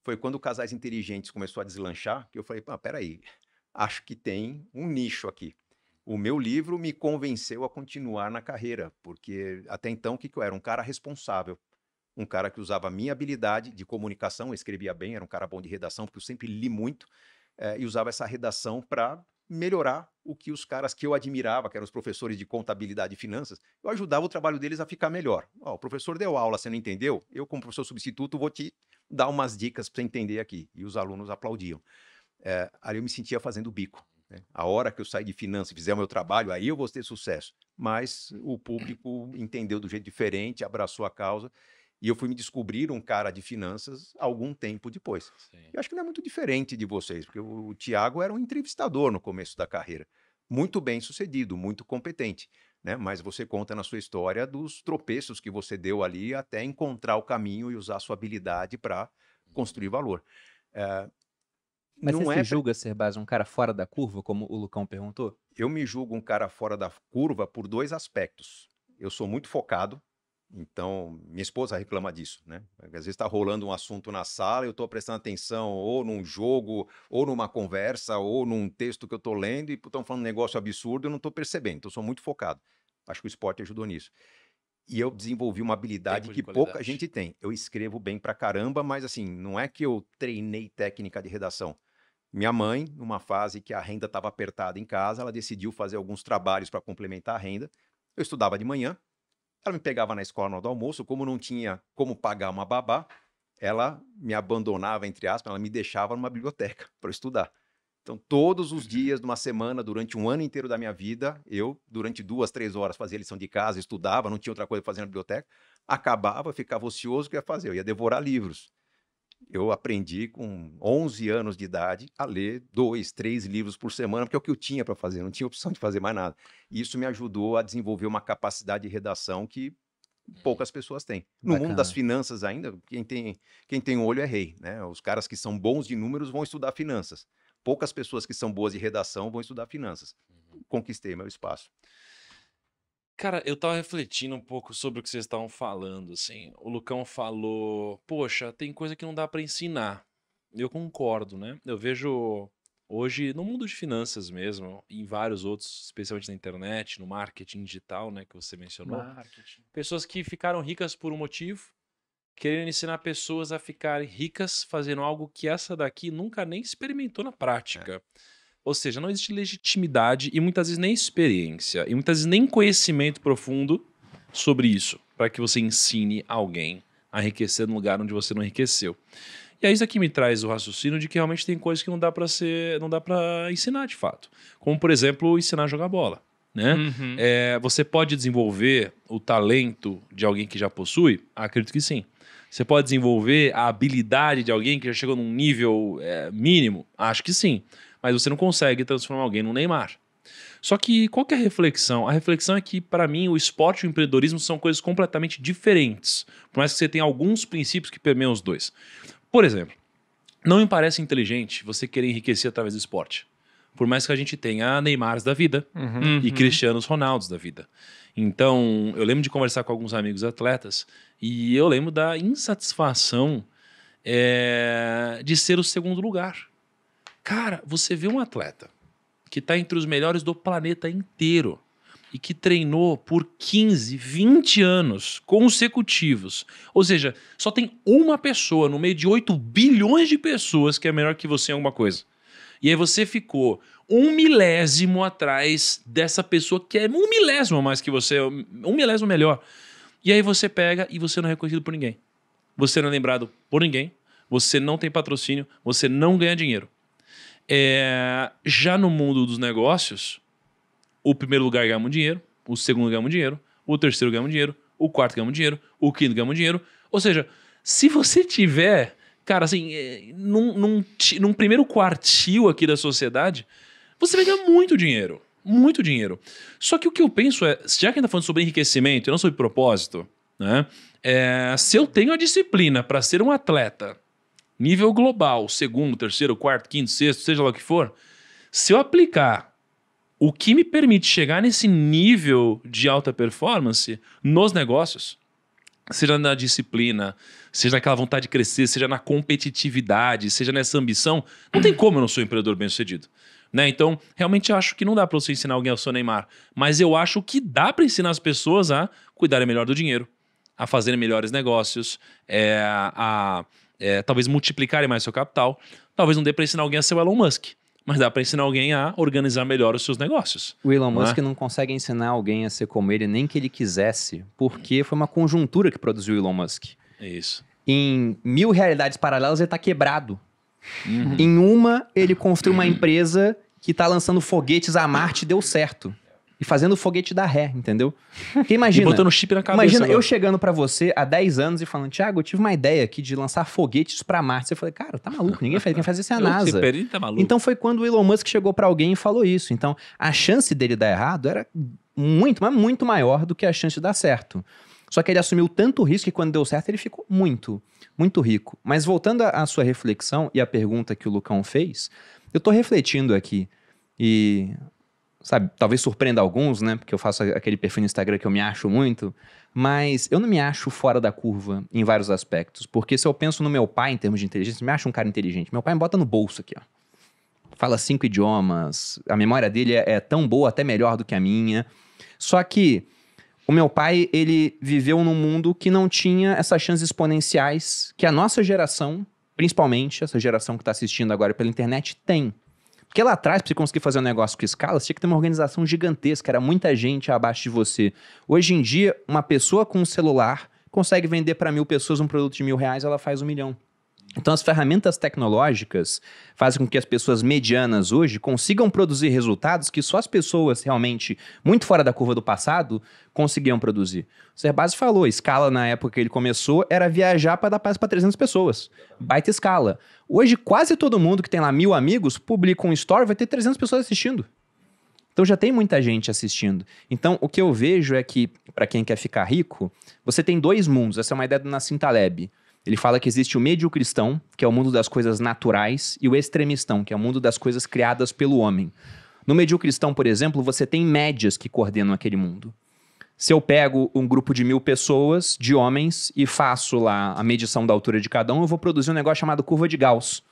Foi quando Casais Inteligentes começou a deslanchar que eu falei, ah, peraí, acho que tem um nicho aqui. O meu livro me convenceu a continuar na carreira, porque até então o que, que eu era? Um cara responsável, um cara que usava a minha habilidade de comunicação, escrevia bem, era um cara bom de redação, porque eu sempre li muito, é, e usava essa redação para melhorar o que os caras que eu admirava, que eram os professores de contabilidade e finanças, eu ajudava o trabalho deles a ficar melhor. Ó, o professor deu aula, você não entendeu? Eu, como professor substituto, vou te dar umas dicas para você entender aqui. E os alunos aplaudiam. É, ali eu me sentia fazendo bico. Né? A hora que eu sair de finanças e fizer o meu trabalho, aí eu vou ter sucesso. Mas o público entendeu do jeito diferente, abraçou a causa e eu fui me descobrir um cara de finanças algum tempo depois. Sim. Eu acho que não é muito diferente de vocês, porque o, o Tiago era um entrevistador no começo da carreira. Muito bem sucedido, muito competente. Né? Mas você conta na sua história dos tropeços que você deu ali até encontrar o caminho e usar a sua habilidade para construir valor. É, mas não você é... se julga ser base um cara fora da curva, como o Lucão perguntou? Eu me julgo um cara fora da curva por dois aspectos. Eu sou muito focado, então, minha esposa reclama disso, né? Às vezes está rolando um assunto na sala, eu estou prestando atenção ou num jogo, ou numa conversa, ou num texto que eu estou lendo e estão falando um negócio absurdo, eu não estou percebendo. Então, eu sou muito focado. Acho que o esporte ajudou nisso. E eu desenvolvi uma habilidade que pouca gente tem. Eu escrevo bem pra caramba, mas assim, não é que eu treinei técnica de redação. Minha mãe, numa fase que a renda estava apertada em casa, ela decidiu fazer alguns trabalhos para complementar a renda. Eu estudava de manhã, ela me pegava na escola no do almoço, como não tinha como pagar uma babá, ela me abandonava, entre aspas, ela me deixava numa biblioteca para estudar. Então, todos os dias de uma semana, durante um ano inteiro da minha vida, eu, durante duas, três horas, fazia lição de casa, estudava, não tinha outra coisa para fazer na biblioteca, acabava, ficava ocioso, o que ia fazer? Eu ia devorar livros eu aprendi com 11 anos de idade a ler dois, três livros por semana, porque é o que eu tinha para fazer, não tinha opção de fazer mais nada. E isso me ajudou a desenvolver uma capacidade de redação que poucas pessoas têm. No Bacana. mundo das finanças ainda, quem tem, quem tem olho é rei, né? Os caras que são bons de números vão estudar finanças. Poucas pessoas que são boas de redação vão estudar finanças. Uhum. Conquistei meu espaço. Cara, eu tava refletindo um pouco sobre o que vocês estavam falando, assim. O Lucão falou, poxa, tem coisa que não dá para ensinar. Eu concordo, né? Eu vejo Hoje, no mundo de finanças mesmo, em vários outros, especialmente na internet, no marketing digital, né, que você mencionou, Marketing. pessoas que ficaram ricas por um motivo, querendo ensinar pessoas a ficarem ricas fazendo algo que essa daqui nunca nem experimentou na prática. Ou seja, não existe legitimidade e muitas vezes nem experiência, e muitas vezes nem conhecimento profundo sobre isso, para que você ensine alguém a enriquecer no lugar onde você não enriqueceu. E aí isso aqui me traz o raciocínio de que realmente tem coisas que não dá para ser, não dá para ensinar de fato. Como por exemplo, ensinar a jogar bola, né? Uhum. É, você pode desenvolver o talento de alguém que já possui? Acredito que sim. Você pode desenvolver a habilidade de alguém que já chegou num nível é, mínimo? Acho que sim. Mas você não consegue transformar alguém num Neymar. Só que qual que é a reflexão? A reflexão é que, para mim, o esporte e o empreendedorismo são coisas completamente diferentes. Por mais que você tenha alguns princípios que permeiam os dois. Por exemplo, não me parece inteligente você querer enriquecer através do esporte. Por mais que a gente tenha Neymars da vida, Uhum. e Cristianos Ronaldos da vida. Então, eu lembro de conversar com alguns amigos atletas e eu lembro da insatisfação é, de ser o segundo lugar. Cara, você vê um atleta que está entre os melhores do planeta inteiro e que treinou por 15, 20 anos consecutivos. Ou seja, só tem uma pessoa no meio de 8 bilhões de pessoas que é melhor que você em alguma coisa. E aí você ficou um milésimo atrás dessa pessoa que é um milésimo mais que você, um milésimo melhor. E aí você pega e você não é reconhecido por ninguém. Você não é lembrado por ninguém. Você não tem patrocínio. Você não ganha dinheiro. É, já no mundo dos negócios, o primeiro lugar ganha muito dinheiro, o segundo ganha muito dinheiro, o terceiro ganha muito dinheiro, o quarto ganha muito dinheiro, o quinto ganha muito dinheiro. Ou seja, se você tiver, cara, assim, é, num, num, num primeiro quartil aqui da sociedade, você vai ganhar muito dinheiro. Muito dinheiro. Só que o que eu penso é, já que a gente tá falando sobre enriquecimento e não sobre propósito, né? é, se eu tenho a disciplina para ser um atleta, nível global, segundo, terceiro, quarto, quinto, sexto, seja lá o que for, se eu aplicar o que me permite chegar nesse nível de alta performance nos negócios, seja na disciplina, seja naquela vontade de crescer, seja na competitividade, seja nessa ambição, não tem como eu não sou um empreendedor bem sucedido. Né? Então, realmente acho que não dá para você ensinar alguém a ser o Neymar, mas eu acho que dá para ensinar as pessoas a cuidarem melhor do dinheiro, a fazerem melhores negócios, é, a é, talvez multiplicarem mais seu capital. Talvez não dê para ensinar alguém a ser o Elon Musk, mas dá para ensinar alguém a organizar melhor os seus negócios. O Elon Não é? Musk não consegue ensinar alguém a ser como ele, nem que ele quisesse, porque foi uma conjuntura que produziu o Elon Musk. É isso. Em mil realidades paralelas, ele tá quebrado. Uhum. Em uma, ele construiu uma empresa que tá lançando foguetes a Marte e deu certo. E fazendo o foguete dar ré, entendeu? Porque E imagina, botando chip na cabeça. imagina eu agora. chegando pra você há 10 anos e falando, Thiago, eu tive uma ideia aqui de lançar foguetes pra Marte. Você falou, cara, tá maluco, ninguém faz, quem faz isso é a Eu- NASA. Perde, tá maluco. Então foi quando o Elon Musk chegou pra alguém e falou isso. Então a chance dele dar errado era muito, mas muito maior do que a chance de dar certo. Só que ele assumiu tanto risco que quando deu certo ele ficou muito, muito rico. Mas voltando à sua reflexão e à pergunta que o Lucão fez, eu tô refletindo aqui e, sabe, talvez surpreenda alguns, né? Porque eu faço aquele perfil no Instagram que eu me acho muito, mas eu não me acho fora da curva em vários aspectos. Porque se eu penso no meu pai em termos de inteligência, me acho um cara inteligente. Meu pai me bota no bolso aqui, ó. Fala cinco idiomas, a memória dele é, é tão boa, até melhor do que a minha. Só que o meu pai, ele viveu num mundo que não tinha essas chances exponenciais que a nossa geração, principalmente essa geração que está assistindo agora pela internet, tem. Porque lá atrás, para você conseguir fazer um negócio com escala, você tinha que ter uma organização gigantesca, era muita gente abaixo de você. Hoje em dia, uma pessoa com um celular consegue vender para mil pessoas um produto de mil reais, ela faz um milhão. Então, as ferramentas tecnológicas fazem com que as pessoas medianas hoje consigam produzir resultados que só as pessoas realmente muito fora da curva do passado conseguiam produzir. O Serbasi falou, a escala na época que ele começou era viajar para dar paz para 300 pessoas. Baita escala. Hoje, quase todo mundo que tem lá mil amigos publica um story, vai ter 300 pessoas assistindo. Então já tem muita gente assistindo. Então o que eu vejo é que, para quem quer ficar rico, você tem dois mundos. Essa é uma ideia do Nassim Taleb. Ele fala que existe o mediocristão, que é o mundo das coisas naturais, e o extremistão, que é o mundo das coisas criadas pelo homem. No mediocristão, por exemplo, você tem médias que coordenam aquele mundo. Se eu pego um grupo de mil pessoas, de homens, e faço lá a medição da altura de cada um, eu vou produzir um negócio chamado curva de Gauss.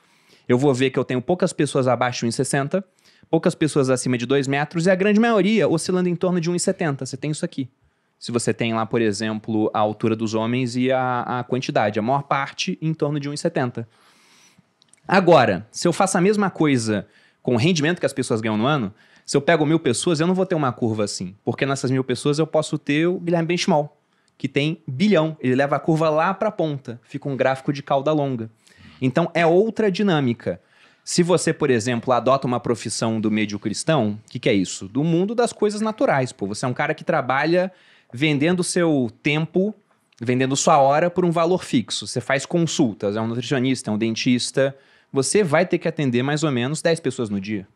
eu vou ver que eu tenho poucas pessoas abaixo de 1,60, poucas pessoas acima de 2 metros e a grande maioria oscilando em torno de 1,70. Você tem isso aqui. Se você tem lá, por exemplo, a altura dos homens e a, a quantidade, a maior parte em torno de 1,70. Agora, se eu faço a mesma coisa com o rendimento que as pessoas ganham no ano, se eu pego mil pessoas, eu não vou ter uma curva assim. Porque nessas mil pessoas eu posso ter o Guilherme Benchimol, que tem bilhão. Ele leva a curva lá para a ponta. Fica um gráfico de cauda longa. Então é outra dinâmica. Se você, por exemplo, adota uma profissão do meio cristão, o que, que é isso? Do mundo das coisas naturais. Pô, você é um cara que trabalha vendendo seu tempo, vendendo sua hora por um valor fixo. Você faz consultas, é um nutricionista, é um dentista. Você vai ter que atender mais ou menos 10 pessoas no dia.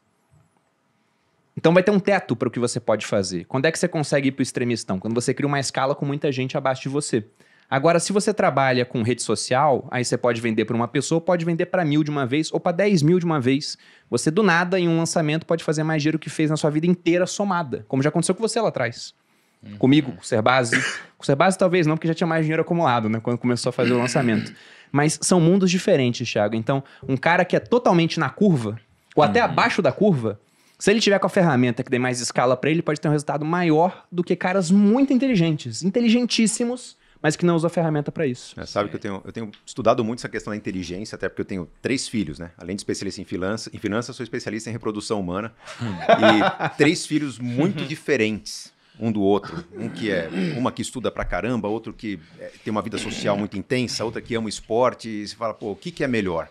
Então vai ter um teto para o que você pode fazer. Quando é que você consegue ir para o extremistão? Quando você cria uma escala com muita gente abaixo de você. Agora, se você trabalha com rede social, aí você pode vender para uma pessoa, pode vender para mil de uma vez ou para 10 mil de uma vez. Você, do nada, em um lançamento, pode fazer mais dinheiro que fez na sua vida inteira somada, como já aconteceu com você lá atrás. Uhum. Comigo, com o Serbase. com o Serbase talvez não, porque já tinha mais dinheiro acumulado, né? Quando começou a fazer o lançamento. Mas são mundos diferentes, Thiago. Então, um cara que é totalmente na curva, ou até uhum. abaixo da curva, se ele tiver com a ferramenta que dê mais escala para ele, pode ter um resultado maior do que caras muito inteligentes, inteligentíssimos, mas que não usa a ferramenta para isso. É, sabe que eu tenho, eu tenho estudado muito essa questão da inteligência, até porque eu tenho três filhos, né? Além de especialista em finanças, em finanças sou especialista em reprodução humana. e três filhos muito diferentes um do outro. Um que é uma que estuda pra caramba, outro que é, tem uma vida social muito intensa, outra que ama esporte. E você fala, pô, o que, que é melhor?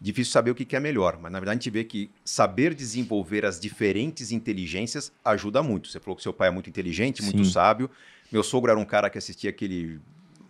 Difícil saber o que, que é melhor, mas na verdade a gente vê que saber desenvolver as diferentes inteligências ajuda muito. Você falou que seu pai é muito inteligente, muito Sim. sábio. Meu sogro era um cara que assistia aquele.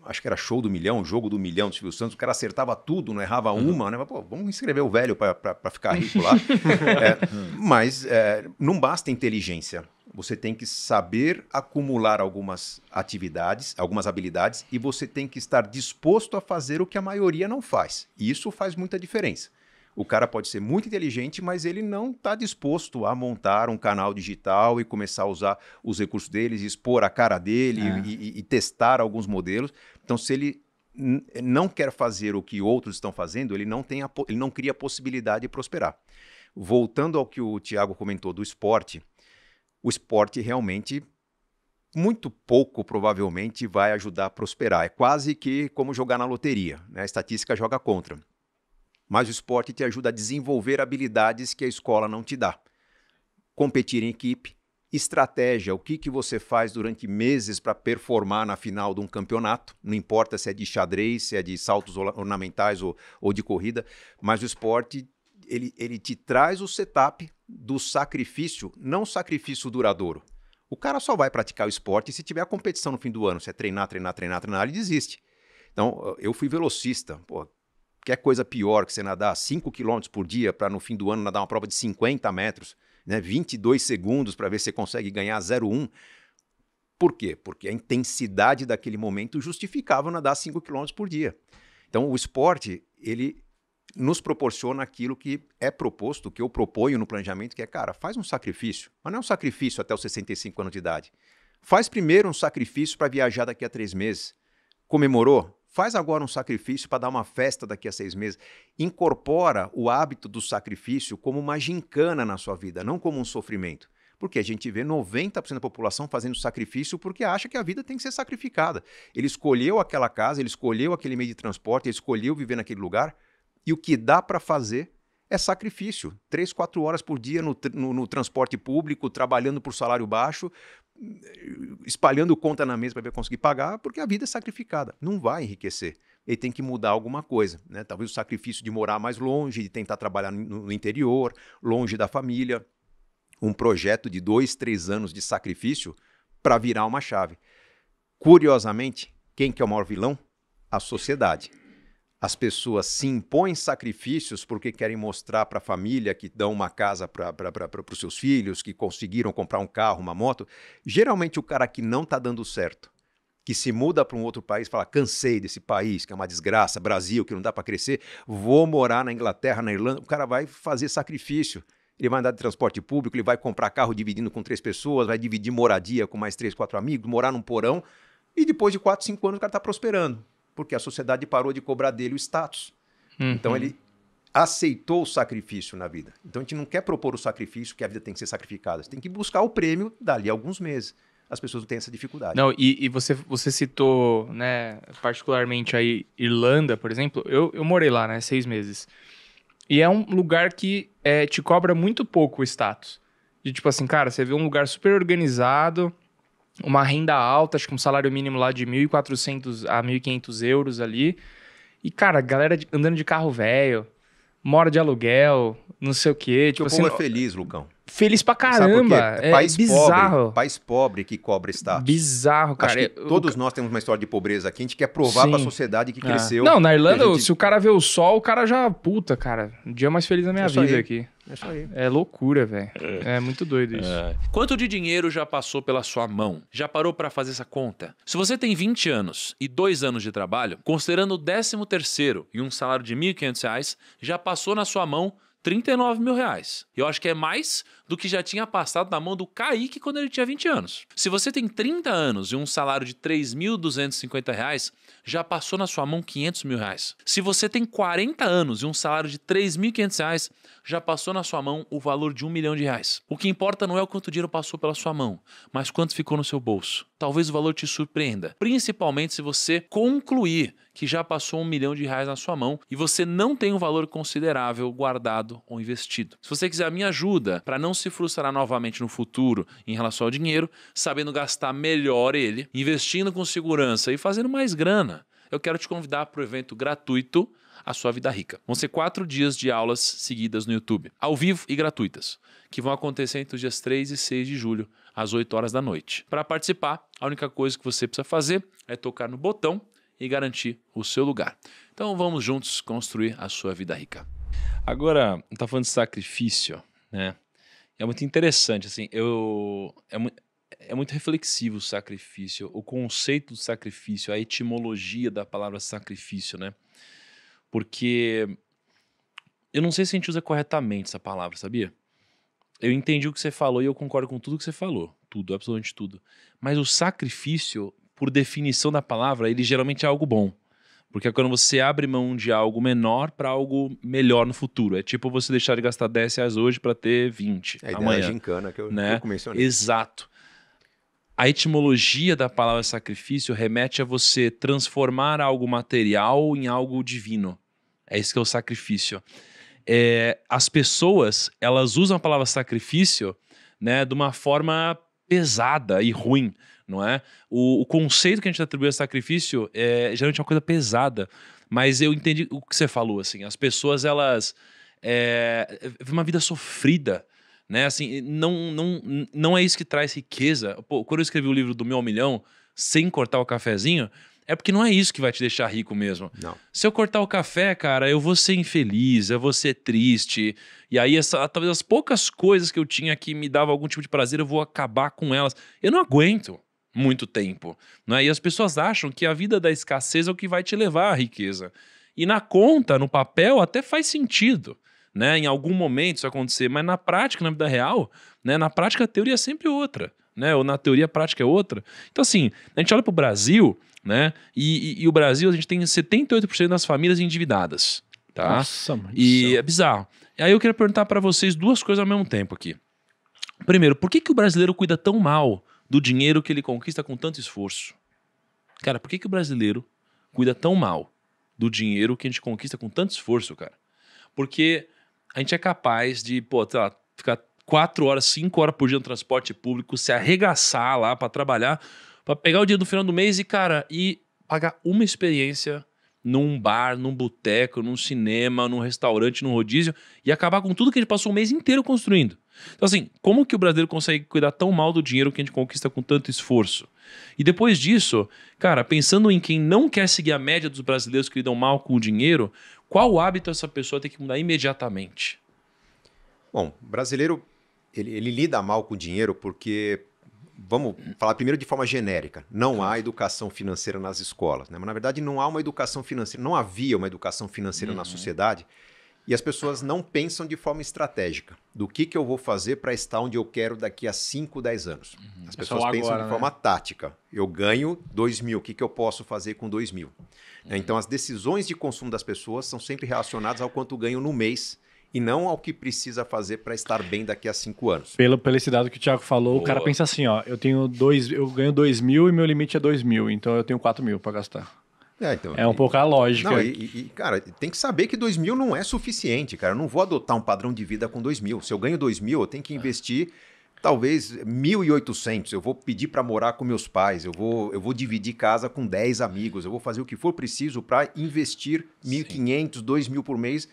Acho que era show do milhão, jogo do milhão do Silvio Santos. O cara acertava tudo, não errava uhum. uma, né? Mas, pô, vamos inscrever o velho para ficar rico lá. é, mas é, não basta inteligência. Você tem que saber acumular algumas atividades, algumas habilidades, e você tem que estar disposto a fazer o que a maioria não faz. E isso faz muita diferença. O cara pode ser muito inteligente, mas ele não está disposto a montar um canal digital e começar a usar os recursos deles, expor a cara dele é. e, e, e testar alguns modelos. Então, se ele não quer fazer o que outros estão fazendo, ele não, tem a, ele não cria a possibilidade de prosperar. Voltando ao que o Tiago comentou do esporte, o esporte realmente muito pouco provavelmente vai ajudar a prosperar. É quase que como jogar na loteria, né? a estatística joga contra mas o esporte te ajuda a desenvolver habilidades que a escola não te dá. Competir em equipe, estratégia, o que, que você faz durante meses para performar na final de um campeonato, não importa se é de xadrez, se é de saltos ornamentais ou, ou de corrida, mas o esporte ele, ele te traz o setup do sacrifício, não sacrifício duradouro. O cara só vai praticar o esporte se tiver a competição no fim do ano. Se é treinar, treinar, treinar, treinar, ele desiste. Então, eu fui velocista. Pô, Quer coisa pior que você nadar 5 km por dia para no fim do ano nadar uma prova de 50 metros, né? 22 segundos para ver se você consegue ganhar 0,1. Por quê? Porque a intensidade daquele momento justificava nadar 5 km por dia. Então, o esporte, ele nos proporciona aquilo que é proposto, que eu proponho no planejamento, que é, cara, faz um sacrifício. Mas não é um sacrifício até os 65 anos de idade. Faz primeiro um sacrifício para viajar daqui a três meses. Comemorou? Faz agora um sacrifício para dar uma festa daqui a seis meses. Incorpora o hábito do sacrifício como uma gincana na sua vida, não como um sofrimento. Porque a gente vê 90% da população fazendo sacrifício porque acha que a vida tem que ser sacrificada. Ele escolheu aquela casa, ele escolheu aquele meio de transporte, ele escolheu viver naquele lugar, e o que dá para fazer é sacrifício. Três, quatro horas por dia no, no, no transporte público, trabalhando por salário baixo, espalhando conta na mesa para ver conseguir pagar, porque a vida é sacrificada. Não vai enriquecer. Ele tem que mudar alguma coisa. Né? Talvez o sacrifício de morar mais longe, de tentar trabalhar no interior, longe da família. Um projeto de dois, três anos de sacrifício para virar uma chave. Curiosamente, quem que é o maior vilão? A sociedade as pessoas se impõem sacrifícios porque querem mostrar para a família que dão uma casa para os seus filhos, que conseguiram comprar um carro, uma moto. Geralmente, o cara que não está dando certo, que se muda para um outro país, fala: cansei desse país, que é uma desgraça, Brasil, que não dá para crescer, vou morar na Inglaterra, na Irlanda. O cara vai fazer sacrifício. Ele vai andar de transporte público, ele vai comprar carro dividindo com três pessoas, vai dividir moradia com mais três, quatro amigos, morar num porão. E depois de quatro, cinco anos, o cara está prosperando porque a sociedade parou de cobrar dele o status. Uhum. Então ele aceitou o sacrifício na vida. Então a gente não quer propor o sacrifício que a vida tem que ser sacrificada. Você tem que buscar o prêmio dali a alguns meses. As pessoas não têm essa dificuldade. Não, e, e você, você citou, né, particularmente aí Irlanda, por exemplo. Eu, eu morei lá, né, seis meses. E é um lugar que é, te cobra muito pouco o status. De tipo assim, cara, você vê um lugar super organizado, uma renda alta, acho que um salário mínimo lá de 1.400 a 1.500 euros ali. E, cara, galera de- andando de carro velho, mora de aluguel, não sei o quê. Porque Tipo o assim, povo é feliz, Lucão. Feliz pra Sabe por quê? caramba. É, país bizarro. pobre, país pobre que cobra status. Bizarro, Acho cara. Eu- todos nós temos uma história de pobreza aqui. A gente quer provar para a Sim. sociedade que É. cresceu. Não, na Irlanda, gente- se o cara vê o sol, o cara já. Puta, cara. O dia mais feliz da minha É vida aí. aqui. É isso aí. É loucura, velho. É. muito doido isso. É. Quanto de dinheiro já passou pela sua mão? Já parou para fazer essa conta? Se você tem 20 anos e 2 anos de trabalho, considerando o 13 terceiro e um salário de 1.500 reais, já passou na sua mão 39 mil reais. Eu acho que é mais do que já tinha passado na mão do Kaique quando ele tinha 20 anos. Se você tem 30 anos e um salário de 3.250 reais, já passou na sua mão 500 mil reais. Se você tem 40 anos e um salário de 3.500 reais, já passou na sua mão o valor de um milhão de reais. O que importa não é o quanto dinheiro passou pela sua mão, mas quanto ficou no seu bolso. Talvez o valor te surpreenda, principalmente se você concluir que já passou um milhão de reais na sua mão e você não tem um valor considerável guardado ou investido. Se você quiser a minha ajuda para não se frustrar novamente no futuro em relação ao dinheiro, sabendo gastar melhor ele, investindo com segurança e fazendo mais grana, eu quero te convidar para o evento gratuito A Sua Vida Rica. Vão ser quatro dias de aulas seguidas no YouTube, ao vivo e gratuitas, que vão acontecer entre os dias 3 e 6 de julho, às 8 horas da noite. Para participar, a única coisa que você precisa fazer é tocar no botão e garantir o seu lugar. Então vamos juntos construir a sua vida rica. Agora, tá falando de sacrifício, né? É muito interessante, assim, eu é, é muito reflexivo o sacrifício, o conceito do sacrifício, a etimologia da palavra sacrifício, né? Porque eu não sei se a gente usa corretamente essa palavra, sabia? Eu entendi o que você falou e eu concordo com tudo que você falou, tudo, absolutamente tudo. Mas o sacrifício, por definição da palavra, ele geralmente é algo bom. Porque é quando você abre mão de algo menor para algo melhor no futuro. É tipo você deixar de gastar 10 reais hoje para ter 20 É a amanhã. gincana que eu, né? que eu mencionei. Exato. A etimologia da palavra sacrifício remete a você transformar algo material em algo divino. É isso que é o sacrifício. É, as pessoas, elas usam a palavra sacrifício né, de uma forma pesada e ruim, não é? O, o conceito que a gente atribui a sacrifício é geralmente uma coisa pesada, mas eu entendi o que você falou, assim, as pessoas, elas é, uma vida sofrida, né? Assim, não, não, não é isso que traz riqueza. Pô, quando eu escrevi o livro do Meu Milhão, sem cortar o cafezinho, é porque não é isso que vai te deixar rico mesmo. Não. Se eu cortar o café, cara, eu vou ser infeliz, eu vou ser triste. E aí, essa, talvez as poucas coisas que eu tinha que me davam algum tipo de prazer, eu vou acabar com elas. Eu não aguento muito tempo. Né? E as pessoas acham que a vida da escassez é o que vai te levar à riqueza. E na conta, no papel, até faz sentido. Né? Em algum momento isso acontecer, mas na prática, na vida real, né? na prática a teoria é sempre outra. Né? Ou na teoria a prática é outra. Então, assim, a gente olha para o Brasil, né? E, e- e o Brasil, a gente tem 78% das famílias endividadas. Tá? Nossa, do E é bizarro. E aí eu queria perguntar para vocês duas coisas ao mesmo tempo aqui. Primeiro, por que, que o brasileiro cuida tão mal do dinheiro que ele conquista com tanto esforço? Cara, por que, que o brasileiro cuida tão mal do dinheiro que a gente conquista com tanto esforço, cara? Porque a gente é capaz de, pô, sei lá, ficar quatro horas, cinco horas por dia no transporte público, se arregaçar lá para trabalhar, para pegar o dia do final do mês e, cara, e pagar uma experiência num bar, num boteco, num cinema, num restaurante, num rodízio e acabar com tudo que a gente passou o mês inteiro construindo. Então, assim, como que o brasileiro consegue cuidar tão mal do dinheiro que a gente conquista com tanto esforço? E depois disso, cara, pensando em quem não quer seguir a média dos brasileiros que lidam mal com o dinheiro, qual hábito essa pessoa tem que mudar imediatamente? Bom, brasileiro, ele, ele lida mal com o dinheiro porque, vamos falar primeiro de forma genérica, não há educação financeira nas escolas. Né? Mas, na verdade, não há uma educação financeira, não havia uma educação financeira na Uhum. sociedade E as pessoas não pensam de forma estratégica. Do que, que eu vou fazer para estar onde eu quero daqui a 5, 10 anos. As É pessoas só pensam agora, de né? forma tática. Eu ganho 2 mil, o que, que eu posso fazer com 2 mil? Né, Então, as decisões de consumo das pessoas são sempre relacionadas ao quanto ganho no mês e não ao que precisa fazer para estar bem daqui a 5 anos. Pelo, pelo esse dado que o Thiago falou, o Boa. cara pensa assim, ó, eu tenho dois, eu ganho dois mil e meu limite é dois mil, então eu tenho quatro mil pra gastar. É, então, É um pouco a lógica. Não, e, e- cara, tem que saber que 2 mil não é suficiente, cara. Eu não vou adotar um padrão de vida com 2 mil. Se eu ganho 2 mil, eu tenho que investir talvez 1.800. Eu vou pedir para morar com meus pais, eu vou, eu vou dividir casa com 10 amigos, eu vou fazer o que for preciso para investir 1.500, 2 mil por mês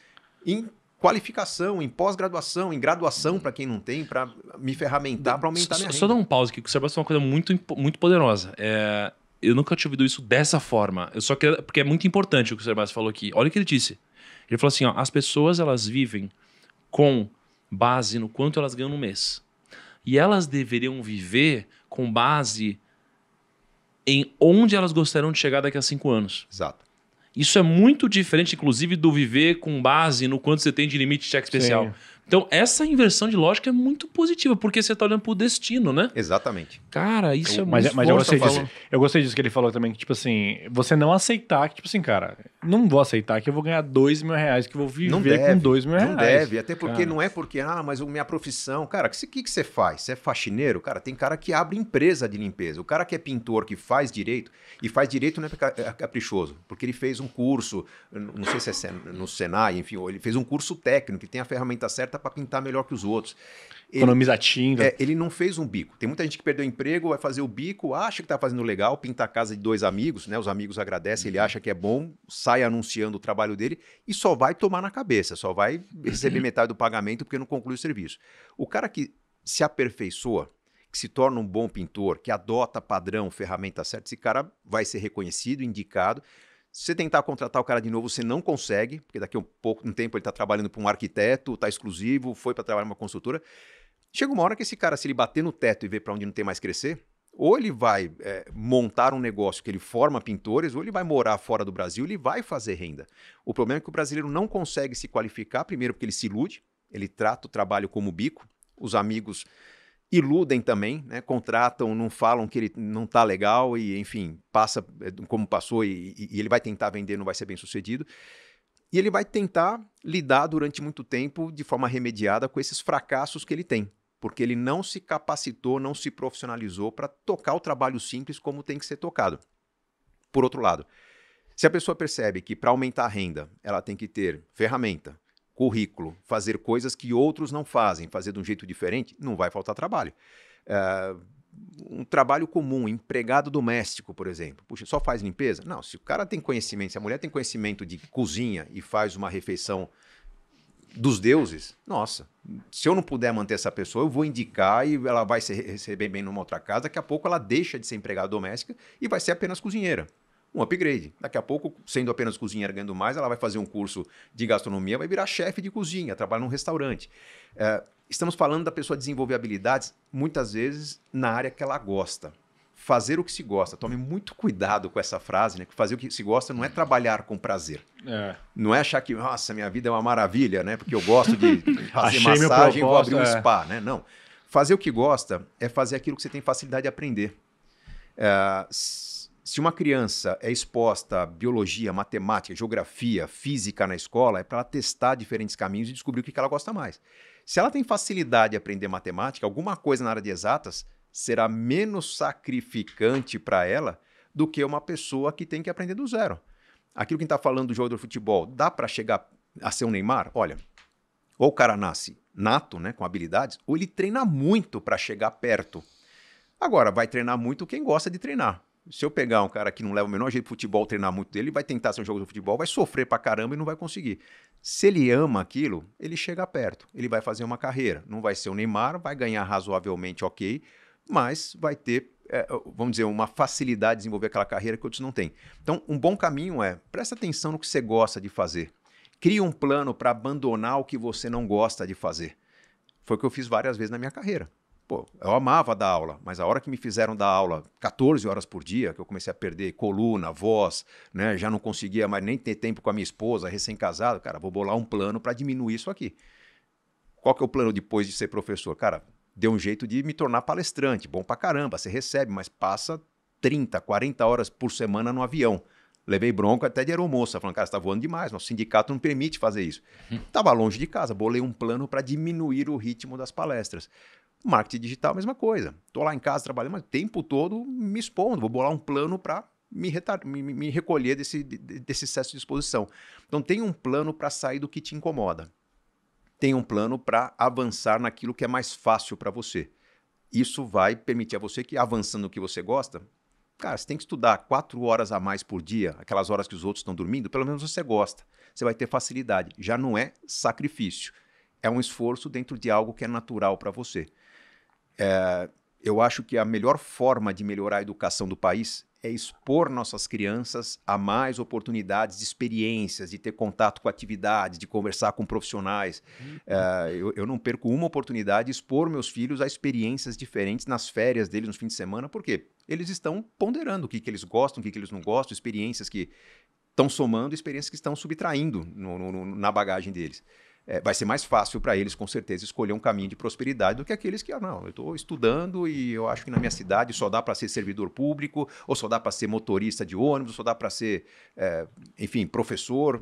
em qualificação, em pós-graduação, em graduação para quem não tem, para me ferramentar, para aumentar só, minha só renda. dar um pause aqui, que o Sebastião falou uma coisa muito, muito poderosa. É, eu nunca tinha ouvido isso dessa forma. Eu só queria, porque é muito importante o que o Sebastião falou aqui. Olha o que ele disse. Ele falou assim: ó, as pessoas elas vivem com base no quanto elas ganham no mês. E elas deveriam viver com base em onde elas gostariam de chegar daqui a cinco anos. Exato. Isso é muito diferente, inclusive, do viver com base no quanto você tem de limite de cheque especial. Sim. Então, essa inversão de lógica é muito positiva, porque você está olhando para o destino, né? Exatamente. Cara, isso é Mas, muito mas eu, gostei disso, eu gostei disso que ele falou também, que, tipo assim, você não aceitar que, tipo assim, cara, não vou aceitar que eu vou ganhar dois mil reais, que eu vou viver Não deve, com dois mil reais. Não deve, até porque cara. não é porque, ah, mas a minha profissão. Cara, o que, que, que você faz? Você é faxineiro? Cara, tem cara que abre empresa de limpeza. O cara que é pintor, que faz direito, e faz direito não é é caprichoso, porque ele fez um curso, não sei se é no Senai, enfim, ou ele fez um curso técnico, que tem a ferramenta certa para pintar melhor que os outros. Ele, Economiza tinta. é, ele não fez um bico. Tem muita gente que perdeu o emprego, vai fazer o bico, acha que tá fazendo legal, pinta a casa de dois amigos, né? Os amigos agradecem, ele acha que é bom, sai anunciando o trabalho dele e só vai tomar na cabeça, só vai receber metade do pagamento porque não conclui o serviço. O cara que se aperfeiçoa, que se torna um bom pintor, que adota padrão, ferramenta certa, esse cara vai ser reconhecido, indicado. Você tentar contratar o cara de novo, você não consegue, porque daqui a um pouco, um tempo ele está trabalhando para um arquiteto, está exclusivo, foi para trabalhar numa consultora. Chega uma hora que esse cara, se ele bater no teto e ver para onde não tem mais crescer, ou ele vai é, montar um negócio que ele forma pintores, ou ele vai morar fora do Brasil, ele vai fazer renda. O problema é que o brasileiro não consegue se qualificar, primeiro porque ele se ilude, ele trata o trabalho como bico, os amigos iludem também, né? contratam, não falam que ele não está legal e, enfim, passa é, como passou e- e ele vai tentar vender, não vai ser bem sucedido. E ele vai tentar lidar durante muito tempo de forma remediada com esses fracassos que ele tem, porque ele não se capacitou, não se profissionalizou para tocar o trabalho simples como tem que ser tocado. Por outro lado, se a pessoa percebe que para aumentar a renda ela tem que ter ferramenta, currículo, fazer coisas que outros não fazem, fazer de um jeito diferente, não vai faltar trabalho. É, um trabalho comum, empregado doméstico, por exemplo. Puxa, só faz limpeza? Não, se o cara tem conhecimento, se a mulher tem conhecimento de cozinha e faz uma refeição dos deuses, nossa, se eu não puder manter essa pessoa, eu vou indicar e ela vai se receber bem numa outra casa, daqui a pouco ela deixa de ser empregada doméstica e vai ser apenas cozinheira. Um upgrade. Daqui a pouco, sendo apenas cozinheira ganhando mais, ela vai fazer um curso de gastronomia, vai virar chefe de cozinha, trabalha num restaurante. É, estamos falando da pessoa desenvolver habilidades, muitas vezes, na área que ela gosta. Fazer o que se gosta. Tome muito cuidado com essa frase, né? Que fazer o que se gosta não é trabalhar com prazer. É. Não é achar que, nossa, minha vida é uma maravilha, né? Porque eu gosto de fazer massagem e vou abrir um é. spa, né? Não. Fazer o que gosta é fazer aquilo que você tem facilidade de aprender. É, se uma criança é exposta a biologia, matemática, geografia, física na escola, é para ela testar diferentes caminhos e descobrir o que ela gosta mais. Se ela tem facilidade de aprender matemática, alguma coisa na área de exatas será menos sacrificante para ela do que uma pessoa que tem que aprender do zero. Aquilo que a gente está falando do jogador de futebol, dá para chegar a ser um Neymar? Olha, ou o cara nasce nato, né, com habilidades, ou ele treina muito para chegar perto. Agora, vai treinar muito quem gosta de treinar. Se eu pegar um cara que não leva o menor jeito de futebol, treinar muito dele, ele vai tentar ser um jogador de futebol, vai sofrer pra caramba e não vai conseguir. Se ele ama aquilo, ele chega perto, ele vai fazer uma carreira. Não vai ser o Neymar, vai ganhar razoavelmente ok, mas vai ter, é, vamos dizer, uma facilidade de desenvolver aquela carreira que outros não têm. Então, um bom caminho é, presta atenção no que você gosta de fazer. Crie um plano para abandonar o que você não gosta de fazer. Foi o que eu fiz várias vezes na minha carreira. Pô, eu amava dar aula, mas a hora que me fizeram dar aula 14 horas por dia, que eu comecei a perder coluna, voz, né, já não conseguia mais nem ter tempo com a minha esposa, recém-casado, cara, vou bolar um plano para diminuir isso aqui. Qual que é o plano depois de ser professor? Cara, deu um jeito de me tornar palestrante, bom pra caramba, você recebe, mas passa 30, 40 horas por semana no avião. Levei bronca até de aeromoça, falando, cara, você tá voando demais, nosso sindicato não permite fazer isso. Tava longe de casa, bolei um plano para diminuir o ritmo das palestras. Marketing digital, mesma coisa. Tô lá em casa trabalhando, mas o tempo todo me expondo. Vou bolar um plano para me, me, me, recolher desse, desse excesso de exposição. Então, tem um plano para sair do que te incomoda. Tem um plano para avançar naquilo que é mais fácil para você. Isso vai permitir a você que, avançando no que você gosta, cara, você tem que estudar quatro horas a mais por dia, aquelas horas que os outros estão dormindo, pelo menos você gosta. Você vai ter facilidade. Já não é sacrifício. É um esforço dentro de algo que é natural para você. É, eu acho que a melhor forma de melhorar a educação do país é expor nossas crianças a mais oportunidades de experiências, de ter contato com atividades, de conversar com profissionais. É, eu, eu, não perco uma oportunidade de expor meus filhos a experiências diferentes nas férias deles, no fim de semana, porque eles estão ponderando o que, que eles gostam, o que, que eles não gostam, experiências que estão somando, experiências que estão subtraindo no, no, na bagagem deles é, vai ser mais fácil para eles, com certeza, escolher um caminho de prosperidade do que aqueles que, ah, não, eu estou estudando e eu acho que na minha cidade só dá para ser servidor público, ou só dá para ser motorista de ônibus, ou só dá para ser, é, enfim, professor.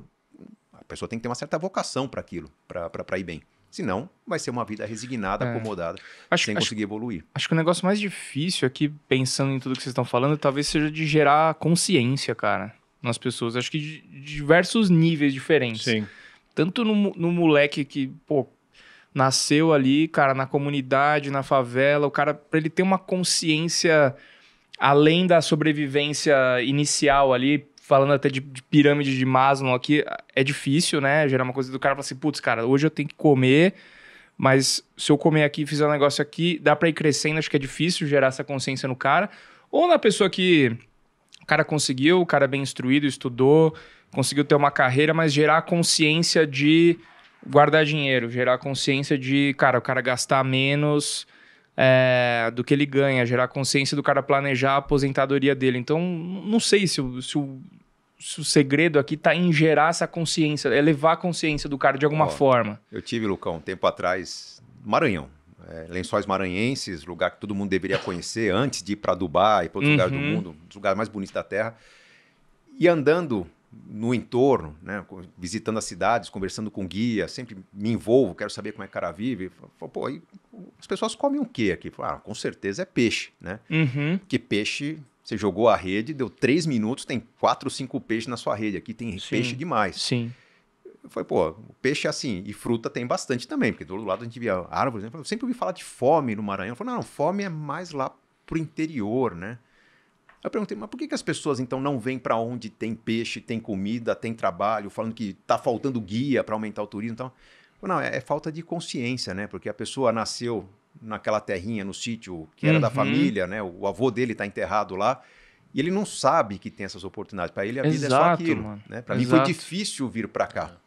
A pessoa tem que ter uma certa vocação para aquilo, para ir bem. Senão, vai ser uma vida resignada, é. acomodada, acho, sem acho, conseguir evoluir. Acho que o negócio mais difícil aqui, pensando em tudo que vocês estão falando, talvez seja de gerar consciência, cara, nas pessoas. Acho que de diversos níveis diferentes. Sim. Tanto no, no moleque que, pô, nasceu ali, cara, na comunidade, na favela, o cara, pra ele ter uma consciência além da sobrevivência inicial ali, falando até de, de, pirâmide de Maslow aqui, é difícil, né? Gerar uma coisa do cara falar assim, putz, cara, hoje eu tenho que comer, mas se eu comer aqui fizer um negócio aqui, dá pra ir crescendo, acho que é difícil gerar essa consciência no cara. Ou na pessoa que o cara conseguiu, o cara é bem instruído, estudou, conseguiu ter uma carreira, mas gerar consciência de guardar dinheiro, gerar consciência de, cara, o cara gastar menos é, do que ele ganha, gerar consciência do cara planejar a aposentadoria dele. Então, não sei se o, se o, se o segredo aqui está em gerar essa consciência, elevar a consciência do cara de alguma forma. Eu tive, Lucão, um tempo atrás, Maranhão. É, lençóis maranhenses, lugar que todo mundo deveria conhecer antes de ir para Dubai, para outros uhum. lugares do mundo, um dos lugares mais bonitos da Terra. E andando no entorno, né, visitando as cidades, conversando com guia, sempre me envolvo, quero saber como é que o cara vive. Pô, aí, as pessoas comem o quê aqui? Ah, com certeza é peixe, né? Uhum. Que peixe, você jogou a rede, deu três minutos, tem quatro, cinco peixes na sua rede. Aqui tem Sim. peixe demais. Sim. Foi, pô, peixe é assim, e fruta tem bastante também, porque do outro lado a gente via árvores, né? Eu sempre ouvi falar de fome no Maranhão. Eu falei, não, fome é mais lá pro interior, né? Eu perguntei, mas por que, que as pessoas então não vêm para onde tem peixe, tem comida, tem trabalho, falando que está faltando guia para aumentar o turismo? Então, não, é, é, falta de consciência, né? Porque a pessoa nasceu naquela terrinha, no sítio que era uhum. da família, né? O avô dele está enterrado lá. E ele não sabe que tem essas oportunidades. Para ele, a vida Exato, é só aquilo. Né? Para mim, foi difícil vir para cá.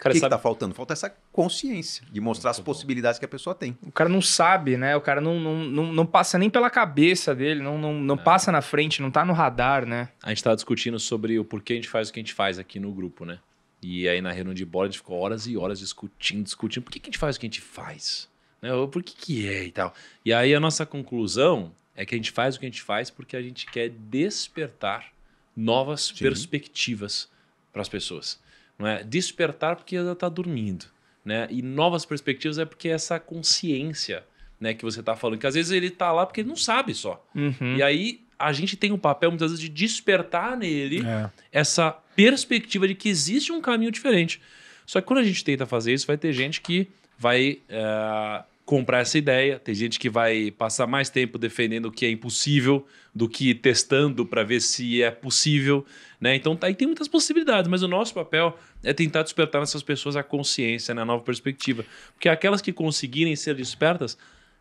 Cara, o que, sabe... que tá faltando? Falta essa consciência de mostrar as possibilidades que a pessoa tem. O cara não sabe, né? O cara não, não, não, não passa nem pela cabeça dele, não, não, não é. passa na frente, não tá no radar, né? A gente tava discutindo sobre o porquê a gente faz o que a gente faz aqui no grupo, né? E aí na reunião de bola a gente ficou horas e horas discutindo, discutindo. Por que, que a gente faz o que a gente faz? Né? Por que, que é e tal? E aí a nossa conclusão é que a gente faz o que a gente faz porque a gente quer despertar novas Sim. perspectivas para as pessoas. Não é? Despertar porque ela está dormindo. Né? E novas perspectivas é porque essa consciência né, que você está falando, que às vezes ele está lá porque ele não sabe só. Uhum. E aí a gente tem um papel muitas vezes de despertar nele é. essa perspectiva de que existe um caminho diferente. Só que quando a gente tenta fazer isso, vai ter gente que vai uh, comprar essa ideia, tem gente que vai passar mais tempo defendendo o que é impossível do que testando para ver se é possível. Né? Então tá, aí tem muitas possibilidades, mas o nosso papel é tentar despertar nessas pessoas a consciência, né? a nova perspectiva. Porque aquelas que conseguirem ser despertas,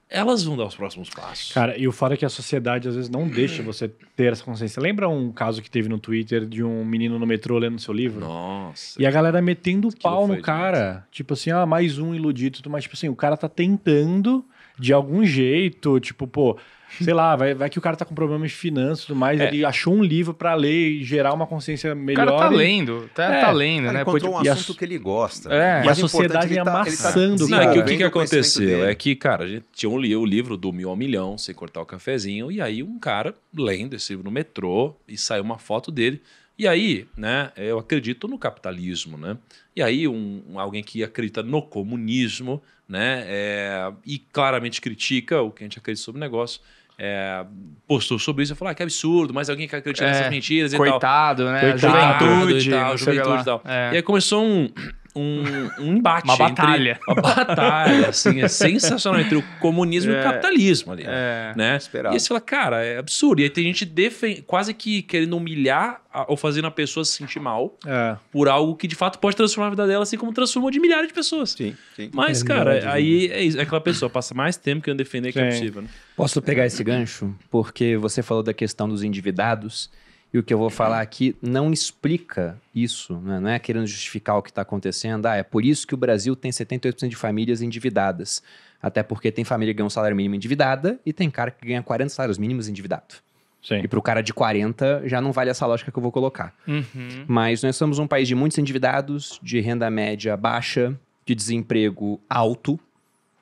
elas vão dar os próximos passos. Cara, e o fato é que a sociedade às vezes não deixa você ter essa consciência. Lembra um caso que teve no Twitter de um menino no metrô lendo seu livro? Nossa. E a galera metendo pau no cara. Demais. Tipo assim, ah, mais um iludido, mas tipo assim, o cara tá tentando de algum jeito, tipo, pô, sei lá, vai, vai que o cara tá com problemas de finanças e tudo mais, É. ele achou um livro pra ler e gerar uma consciência O melhor. cara tá e- lendo, tá, É, tá lendo, Cara, né? encontrou Pode- um e a assunto su- que ele gosta. É. E a sociedade ele tá- ele tá amassando, Não, é que o que, que aconteceu é que, cara, a gente tinha um, li- o livro do Mil ao Milhão, sem cortar o cafezinho, e aí um cara lendo esse livro no metrô e saiu uma foto dele. E aí, né, eu acredito no capitalismo, né? E aí um- alguém que acredita no comunismo, né, é, e claramente critica o que a gente acredita sobre o negócio, é, postou sobre isso e falou, ah, que absurdo, mas alguém que acredita É, nessas mentiras e tal. Coitado, né? Coitado juventude, e tal, juventude e tal. É. E aí começou um, um, um embate. Uma entre- batalha. uma batalha, assim, é sensacional entre o comunismo e É. o capitalismo ali. É. Né? Esperado. E aí você fala, cara, é absurdo. E aí tem gente defen- quase que querendo humilhar a- ou fazendo a pessoa se sentir mal É. por algo que de fato pode transformar a vida dela, assim como transformou de milhares de pessoas. Sim, sim. Mas, É, cara, aí é, isso, é aquela pessoa passa mais tempo querendo defender que é Sim. possível, né? Posso pegar esse gancho? Porque você falou da questão dos endividados. E o que eu vou falar aqui não explica isso, né? não é querendo justificar o que está acontecendo. Ah, é por isso que o Brasil tem 78% de famílias endividadas. Até porque tem família que ganha um salário mínimo endividada e tem cara que ganha 40 salários mínimos endividado. Sim. E para o cara de 40 já não vale essa lógica que eu vou colocar. Uhum. Mas nós somos um país de muitos endividados, de renda média baixa, de desemprego alto,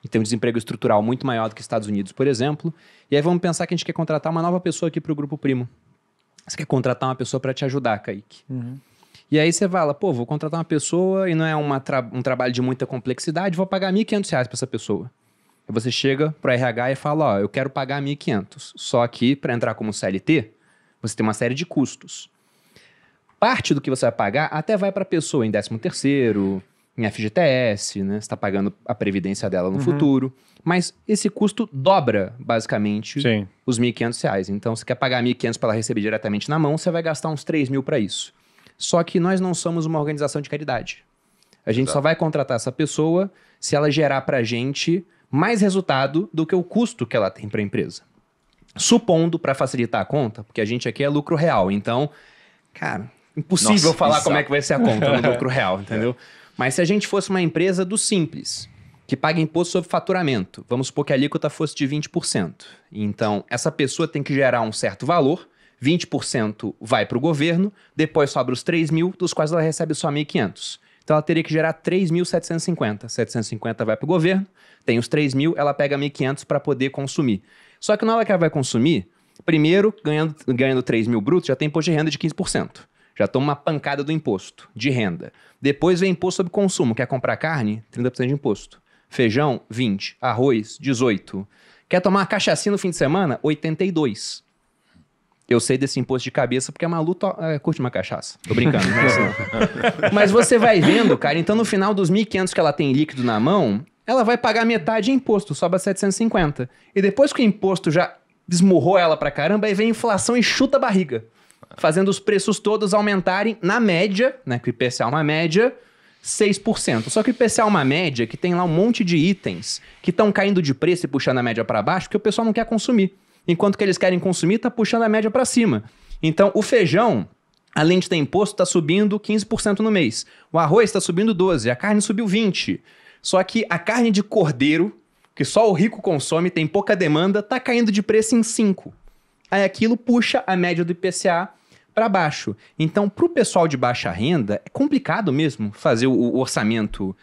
e tem um desemprego estrutural muito maior do que Estados Unidos, por exemplo. E aí vamos pensar que a gente quer contratar uma nova pessoa aqui para o Grupo Primo. Você quer contratar uma pessoa para te ajudar, Kaique. Uhum. E aí você fala, pô, vou contratar uma pessoa e não é uma tra- um trabalho de muita complexidade, vou pagar 1.500 reais para essa pessoa. Aí você chega pro RH e fala, ó, eu quero pagar 1.500. Só que para entrar como CLT, você tem uma série de custos. Parte do que você vai pagar até vai para a pessoa em 13 terceiro, em FGTS, né? Você está pagando a previdência dela no Uhum. futuro. Mas esse custo dobra, basicamente, Sim. os 1.500 reais. Então, se quer pagar R$ 1.500 para ela receber diretamente na mão, você vai gastar uns 3 mil para isso. Só que nós não somos uma organização de caridade. A gente só vai contratar essa pessoa se ela gerar para a gente mais resultado do que o custo que ela tem para a empresa. Supondo, para facilitar a conta, porque a gente aqui é lucro real, então, cara, impossível Nossa, falar exato. como é que vai ser a conta no lucro real, entendeu? Mas se a gente fosse uma empresa do simples, que paga imposto sobre faturamento, vamos supor que a alíquota fosse de 20%. Então, essa pessoa tem que gerar um certo valor, 20% vai para o governo, depois sobra os 3 mil, dos quais ela recebe só 1.500. Então, ela teria que gerar 3.750. 750 vai para o governo, tem os 3 mil, ela pega 1.500 para poder consumir. Só que na hora que ela vai consumir, primeiro, ganhando, ganhando 3 mil brutos, já tem imposto de renda de 15%. Já toma uma pancada do imposto de renda. Depois vem imposto sobre consumo. Quer comprar carne? 30% de imposto. Feijão, 20. Arroz, 18. Quer tomar uma cachaça no fim de semana? 82. Eu sei desse imposto de cabeça porque a Malu to- é, curte uma cachaça. Tô brincando. Mas, não. mas você vai vendo, cara, então no final dos 1.500 que ela tem líquido na mão, ela vai pagar metade em imposto, sobra 750. E depois que o imposto já desmurrou ela pra caramba, aí vem a inflação e chuta a barriga. Fazendo os preços todos aumentarem, na média, né, que o IPCA é uma média, 6%. Só que o IPCA é uma média que tem lá um monte de itens que estão caindo de preço e puxando a média para baixo porque o pessoal não quer consumir. Enquanto que eles querem consumir, tá puxando a média para cima. Então, o feijão, além de ter imposto, tá subindo 15% no mês. O arroz está subindo 12%, a carne subiu 20%. Só que a carne de cordeiro, que só o rico consome, tem pouca demanda, tá caindo de preço em 5%. Aí aquilo puxa a média do IPCA para baixo. Então, para o pessoal de baixa renda, é complicado mesmo fazer o, o orçamento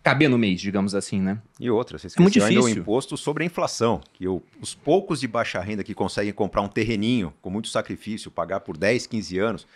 caber no mês, digamos assim, né? E outra, você É muito esqueceu ainda o difícil. imposto sobre a inflação, que o- os poucos de baixa renda que conseguem comprar um terreninho com muito sacrifício, pagar por 10, 15 anos,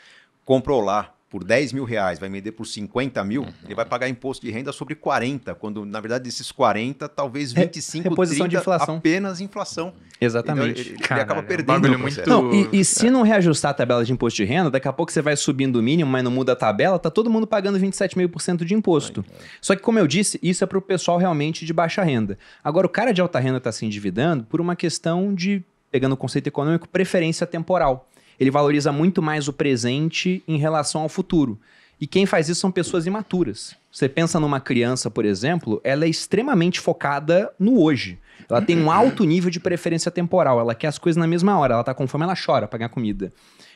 comprou lá por 10 mil reais, vai vender por 50 mil, Uhum. ele vai pagar imposto de renda sobre 40, quando na verdade desses 40, talvez 25, reposição de 30, inflação. apenas inflação. Exatamente. Então, ele, ele Caralho, acaba é um perdendo o processo. muito- Não, e, e se não reajustar a tabela de imposto de renda, daqui a pouco você vai subindo o mínimo, mas não muda a tabela, tá todo mundo pagando 27,5% de imposto. Só que, como eu disse, isso é pro pessoal realmente de baixa renda. Agora, o cara de alta renda tá se endividando por uma questão de, pegando o conceito econômico, preferência temporal. Ele valoriza muito mais o presente em relação ao futuro. E quem faz isso são pessoas imaturas. Você pensa numa criança, por exemplo, ela é extremamente focada no hoje. Ela tem um alto nível de preferência temporal. Ela quer as coisas na mesma hora. Ela tá com fome, ela chora pra ganhar comida.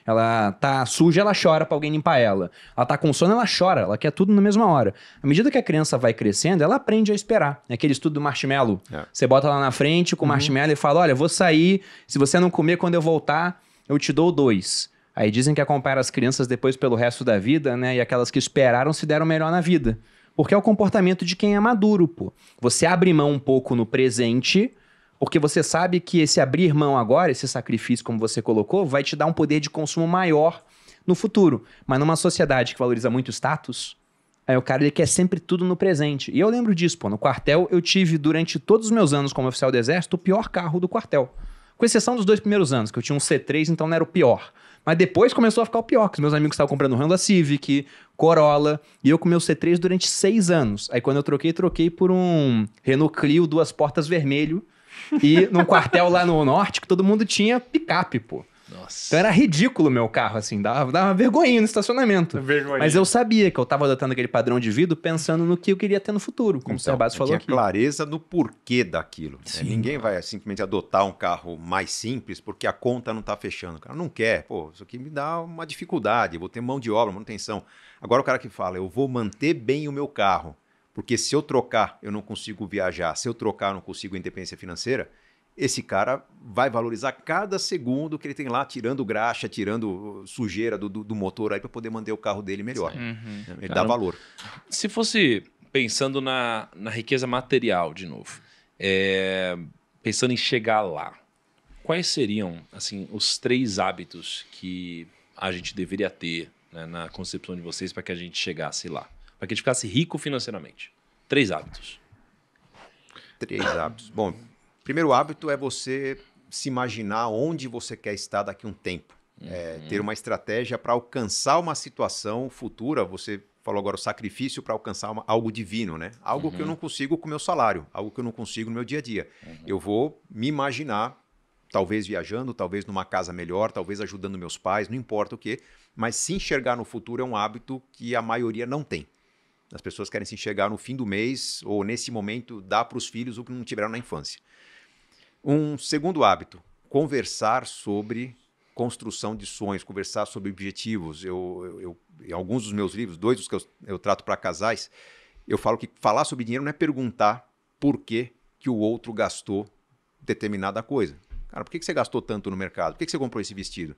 Ela tá suja, ela chora pra alguém limpar ela. Ela tá com sono, ela chora. Ela quer tudo na mesma hora. À medida que a criança vai crescendo, ela aprende a esperar. É aquele estudo do marshmallow. É. Você bota lá na frente com o marshmallow e fala: Olha, vou sair. Se você não comer quando eu voltar, eu te dou dois. Aí dizem que acompanhar as crianças depois pelo resto da vida, né? E aquelas que esperaram se deram melhor na vida. Porque é o comportamento de quem é maduro, pô. Você abre mão um pouco no presente, porque você sabe que esse abrir mão agora, esse sacrifício, como você colocou, vai te dar um poder de consumo maior no futuro. Mas numa sociedade que valoriza muito status, aí o cara ele quer sempre tudo no presente. E eu lembro disso, pô. No quartel, eu tive, durante todos os meus anos como oficial do Exército, o pior carro do quartel. Com exceção dos dois primeiros anos, que eu tinha um C3, então não era o pior. Mas depois começou a ficar o pior, que os meus amigos estavam comprando Honda Civic, Corolla, e eu com meu C3 durante seis anos. Aí quando eu troquei, troquei por um Renault Clio duas portas vermelho, e num quartel lá no norte que todo mundo tinha picape, pô. Nossa. Então era ridículo o meu carro, assim, dava, dava vergonha no estacionamento. Vergonha. Mas eu sabia que eu tava adotando aquele padrão de vida pensando no que eu queria ter no futuro, como o Então, Sebastião eu falou tinha aqui. clareza no porquê daquilo. né? Ninguém vai simplesmente adotar um carro mais simples porque a conta não está fechando. O cara não quer. Pô, isso aqui me dá uma dificuldade. eu Vou ter mão de obra, manutenção. Agora o cara que fala, eu vou manter bem o meu carro, porque se eu trocar, eu não consigo viajar. Se eu trocar, eu não consigo independência financeira. Esse cara vai valorizar cada segundo que ele tem lá, tirando graxa, tirando sujeira do, do- do motor aí para poder manter o carro dele melhor. Uhum. Ele Cara, dá valor. Se fosse pensando na, na riqueza material de novo, é, pensando em chegar lá, quais seriam assim os três hábitos que a gente deveria ter né, na concepção de vocês para que a gente chegasse lá, para que a gente ficasse rico financeiramente? Três hábitos. Três hábitos. Bom, primeiro hábito é você se imaginar onde você quer estar daqui a um tempo. É, ter uma estratégia para alcançar uma situação futura. Você falou agora o sacrifício para alcançar uma- algo divino, né? Algo que eu não consigo com o meu salário, algo que eu não consigo no meu dia a dia. Eu vou me imaginar, talvez viajando, talvez numa casa melhor, talvez ajudando meus pais, não importa o quê, mas se enxergar no futuro é um hábito que a maioria não tem. As pessoas querem se enxergar no fim do mês ou nesse momento dar para os filhos o que não tiveram na infância. Um segundo hábito, conversar sobre construção de sonhos, conversar sobre objetivos. Eu, eu- eu- em alguns dos meus livros, dois dos que eu, eu trato para casais, eu falo que falar sobre dinheiro não é perguntar por que, que o outro gastou determinada coisa. Cara, por que, que você gastou tanto no mercado? Por que, que você comprou esse vestido?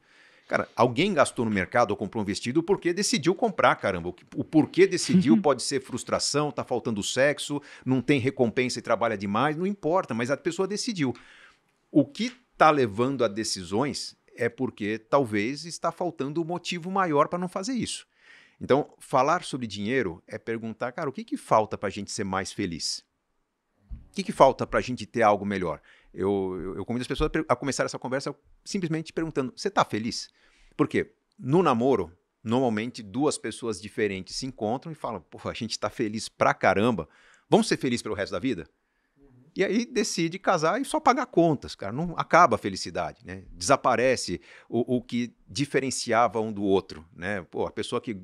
Cara, alguém gastou no mercado ou comprou um vestido porque decidiu comprar, caramba. O, porquê decidiu pode ser frustração, tá faltando sexo, não tem recompensa e trabalha demais, não importa, mas a pessoa decidiu. O que está levando a decisões é porque talvez está faltando um motivo maior para não fazer isso. Então, falar sobre dinheiro é perguntar, cara, o que, que falta para a gente ser mais feliz? O que, que falta para a gente ter algo melhor? Eu, eu, eu convido as pessoas a começar essa conversa simplesmente perguntando: você está feliz? Porque no namoro, normalmente duas pessoas diferentes se encontram e falam: pô, a gente está feliz pra caramba, vamos ser felizes pelo resto da vida? E aí decide casar e só pagar contas, cara. Não acaba a felicidade, né? Desaparece o, o que diferenciava um do outro, né? Pô, a pessoa que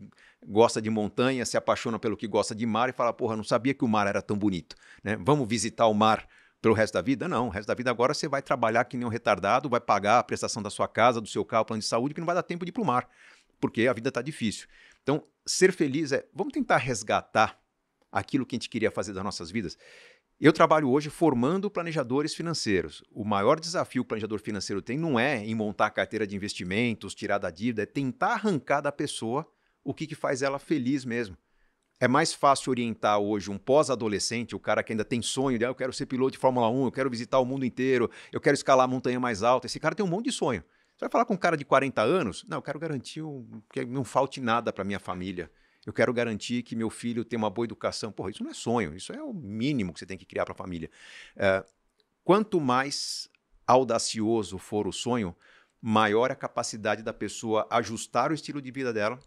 gosta de montanha se apaixona pelo que gosta de mar e fala, porra, não sabia que o mar era tão bonito, né? Vamos visitar o mar pelo resto da vida? Não, o resto da vida agora você vai trabalhar que nem um retardado, vai pagar a prestação da sua casa, do seu carro, plano de saúde, que não vai dar tempo de ir pro mar, porque a vida tá difícil. Então, ser feliz é, vamos tentar resgatar aquilo que a gente queria fazer das nossas vidas. Eu trabalho hoje formando planejadores financeiros. O maior desafio que o planejador financeiro tem não é em montar a carteira de investimentos, tirar da dívida, é tentar arrancar da pessoa o que, que faz ela feliz mesmo. É mais fácil orientar hoje um pós-adolescente, o cara que ainda tem sonho de ah, eu quero ser piloto de Fórmula 1, eu quero visitar o mundo inteiro, eu quero escalar a montanha mais alta. Esse cara tem um monte de sonho. Você vai falar com um cara de 40 anos? Não, eu quero garantir um- que não falte nada para minha família. Eu quero garantir que meu filho tenha uma boa educação. Porra, isso não é sonho, isso é o mínimo que você tem que criar para a família. É, quanto mais audacioso for o sonho, maior a capacidade da pessoa ajustar o estilo de vida dela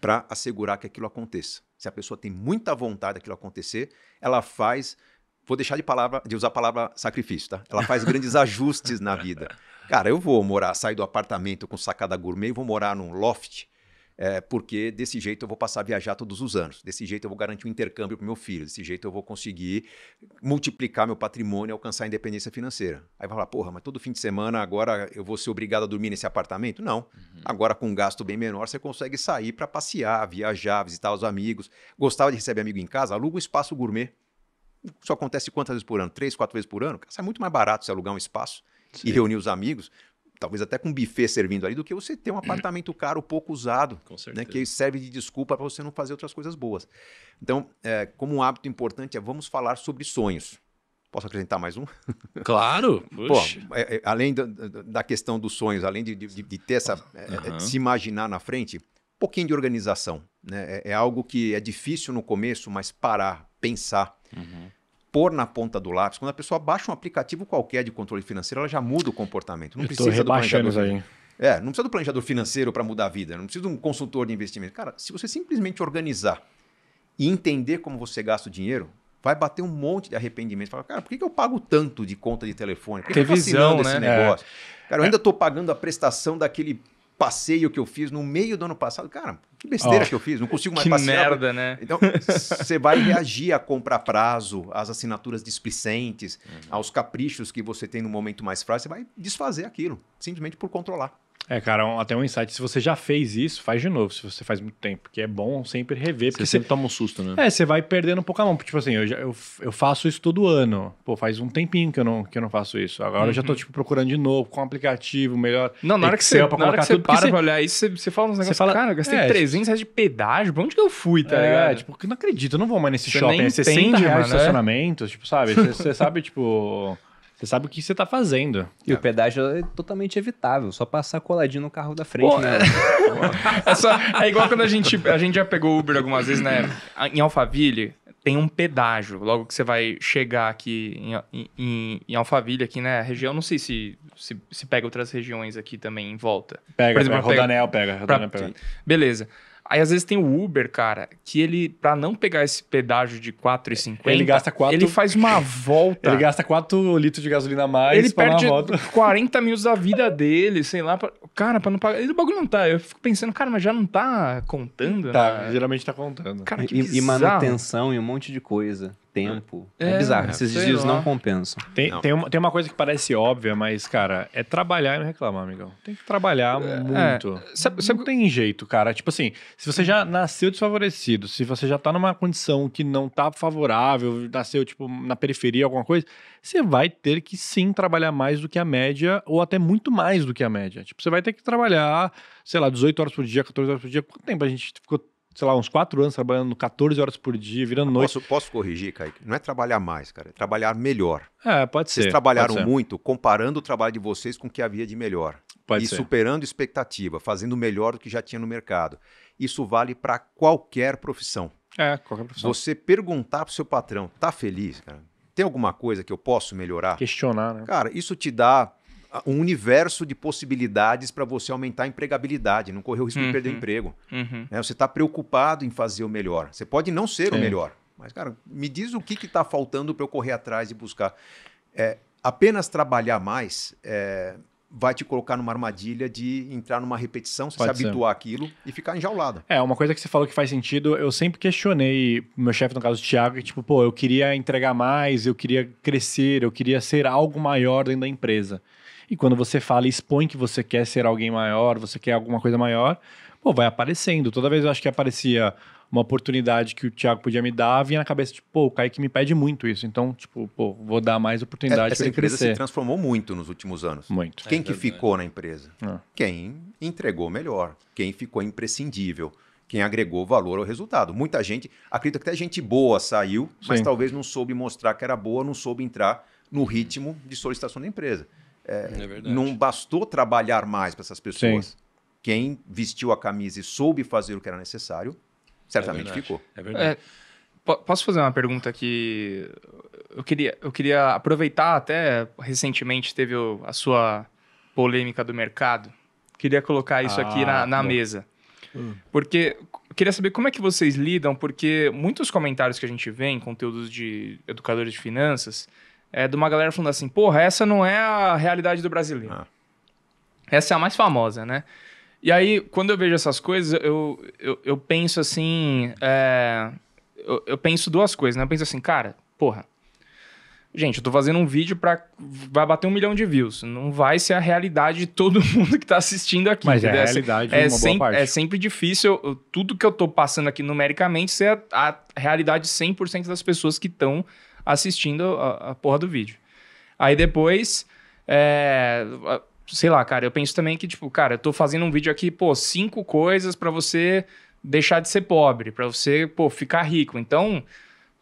para assegurar que aquilo aconteça. Se a pessoa tem muita vontade daquilo acontecer, ela faz. Vou deixar de, palavra, de usar a palavra sacrifício, tá? Ela faz grandes ajustes na vida. Cara, eu vou morar, sair do apartamento com sacada gourmet e vou morar num loft. É, porque desse jeito eu vou passar a viajar todos os anos, desse jeito eu vou garantir um intercâmbio para meu filho, desse jeito eu vou conseguir multiplicar meu patrimônio e alcançar a independência financeira. Aí vai falar, porra, mas todo fim de semana agora eu vou ser obrigado a dormir nesse apartamento? Não. Agora com um gasto bem menor você consegue sair para passear, viajar, visitar os amigos. Gostava de receber amigo em casa? Aluga um espaço gourmet. Isso acontece quantas vezes por ano? Três, quatro vezes por ano? Cara, É muito mais barato você alugar um espaço e reunir os amigos, talvez até com um buffet servindo ali, do que você ter um apartamento caro, pouco usado, né, que serve de desculpa para você não fazer outras coisas boas. Então, é, como um hábito importante é vamos falar sobre sonhos. Posso acrescentar mais um? Claro. Pô, é, é, além da, da- questão dos sonhos, além de, de- de ter essa. é, é, Aham. se imaginar na frente, um pouquinho de organização. Né? É, é algo que é difícil no começo, mas parar, pensar, Uhum. Pôr na ponta do lápis. Quando a pessoa baixa um aplicativo qualquer de controle financeiro, ela já muda o comportamento. Não Eu precisa do planejador. aí. É, não precisa do planejador financeiro para mudar a vida, não precisa de um consultor de investimento. Cara, se você simplesmente organizar e entender como você gasta o dinheiro, vai bater um monte de arrependimento. Fala, cara, por que, que eu pago tanto de conta de telefone? Por que, que eu tô visão, assinando esse né? negócio? Cara, eu ainda estou pagando a prestação daquele passeio que eu fiz no meio do ano passado. Cara, que besteira Ó, que eu fiz, não consigo mais Que passear. merda, né? Então, você vai reagir a comprar prazo, às assinaturas displicentes, aos caprichos que você tem no momento mais frágil, você vai desfazer aquilo, simplesmente por controlar. É, cara, um- até um insight. Se você já fez isso, faz de novo, se você faz muito tempo. Porque é bom sempre rever. Você Porque sempre toma um susto, né? É, você vai perdendo um pouco a mão. Tipo assim, eu, já, eu, eu faço isso todo ano. Pô, faz um tempinho que eu não, que eu não faço isso. Agora eu já tô, tipo, procurando de novo, com um aplicativo melhor. Não, na hora que você, pra na hora que você tudo, para você- pra olhar isso, você, você fala uns negócios, fala- cara, eu gastei é, 300 reais de pedágio, pra onde que eu fui, tá é, ligado? tipo, que eu não acredito, eu não vou mais nesse Você shopping. nem É 60 entende, reais de mano, é? estacionamento, tipo, sabe? Você, você sabe, tipo... Você sabe o que você tá fazendo. E o pedágio é totalmente evitável, só passar coladinho no carro da frente, Pô, né? É, só- é igual quando a gente, a gente já pegou Uber algumas vezes, né? Em Alphaville tem um pedágio. Logo que você vai chegar aqui em, em, em Alphaville, aqui, né? A região, não sei se, se, se pega outras regiões aqui também em volta. Pega, Por exemplo, pega, pega- Rodanel pega, Rodanel pega. Beleza. Aí às vezes tem o Uber, cara, que ele, pra não pegar esse pedágio de 4,50, Ele gasta quatro- Ele faz uma volta. Ele gasta 4 litros de gasolina a mais Ele pra dar uma perde volta. 40 minutos da vida dele, sei lá. pra- Cara, pra não pagar. E o bagulho não tá. Eu fico pensando, cara, mas já não tá contando? Tá, né? geralmente tá contando. Cara, que E, e manutenção e um monte de coisa. Tempo. É, É, bizarro. Esses sei desvios lá. não compensam. Tem, Não. tem, uma, tem uma coisa que parece óbvia, mas, cara, é trabalhar e não reclamar, amigão. Tem que trabalhar muito. Sabe- sabe- não tem jeito, cara. Tipo assim, se você já nasceu desfavorecido, se você já tá numa condição que não tá favorável, nasceu, tipo, na periferia, alguma coisa, você vai ter que sim trabalhar mais do que a média, ou até muito mais do que a média. Tipo, você vai ter que trabalhar, sei lá, 18 horas por dia, 14 horas por dia. Quanto tempo a gente ficou, sei lá, uns 4 anos trabalhando 14 horas por dia, virando noite? Posso, posso corrigir, Kaique? Não é trabalhar mais, cara, é trabalhar melhor. É, pode ser. Vocês trabalharam ser, muito comparando o trabalho de vocês com o que havia de melhor. Pode e ser. superando expectativa, fazendo melhor do que já tinha no mercado. Isso vale para qualquer profissão. É, qualquer profissão. Você perguntar pro seu patrão, tá feliz, cara? Tem alguma coisa que eu posso melhorar? Questionar, né? Cara, isso te dá ah, um universo de possibilidades para você aumentar a empregabilidade, não correr o risco de perder Uhum. emprego. Uhum. né? Você está preocupado em fazer o melhor. Você pode não ser o melhor, mas, cara, me diz o que está faltando para eu correr atrás e buscar. É, apenas trabalhar mais é, vai te colocar numa armadilha de entrar numa repetição, se ser. habituar àquilo e ficar enjaulado. É, uma coisa que você falou que faz sentido, eu sempre questionei o meu chefe, no caso o Thiago, que tipo, pô, eu queria entregar mais, eu queria crescer, eu queria ser algo maior dentro da empresa. E quando você fala e expõe que você quer ser alguém maior, você quer alguma coisa maior, pô, vai aparecendo. Toda vez eu acho que aparecia uma oportunidade que o Thiago podia me dar, vinha na cabeça, tipo, pô, o Kaique me pede muito isso. Então, tipo, pô, vou dar mais oportunidade É, Essa empresa se crescer. transformou muito nos últimos anos. Muito. Quem É que ficou na empresa? Ah. Quem entregou melhor, quem ficou imprescindível, quem agregou valor ao resultado. Muita gente, acredita que até gente boa saiu, mas Sim. talvez não soube mostrar que era boa, não soube entrar no ritmo de solicitação da empresa. É verdade. Não bastou trabalhar mais para essas pessoas. Quem vestiu a camisa e soube fazer o que era necessário, certamente verdade. ficou. É verdade. É, po- posso fazer uma pergunta que eu queria, eu queria aproveitar até recentemente teve o- a sua polêmica do mercado. Queria colocar isso aqui na, Ah, na mesa. Porque eu queria saber como é que vocês lidam, porque muitos comentários que a gente vê em conteúdos de educadores de finanças é de uma galera falando assim, porra, essa não é a realidade do brasileiro. Ah. Essa é a mais famosa, né? E aí, quando eu vejo essas coisas, eu, eu, eu penso assim. é, eu, eu penso duas coisas, né? Eu penso assim, cara, porra. Gente, eu tô fazendo um vídeo pra. Vai bater um milhão de views. Não vai ser a realidade de todo mundo que tá assistindo aqui. Mas é a entendeu? realidade de é, sempre, é sempre difícil eu- tudo que eu tô passando aqui numericamente ser a, a realidade de 100% das pessoas que estão assistindo a, a porra do vídeo. Aí depois, é, sei lá, cara, eu penso também que, tipo, cara, eu tô fazendo um vídeo aqui, pô, cinco coisas pra você deixar de ser pobre, pra você, pô, ficar rico. Então,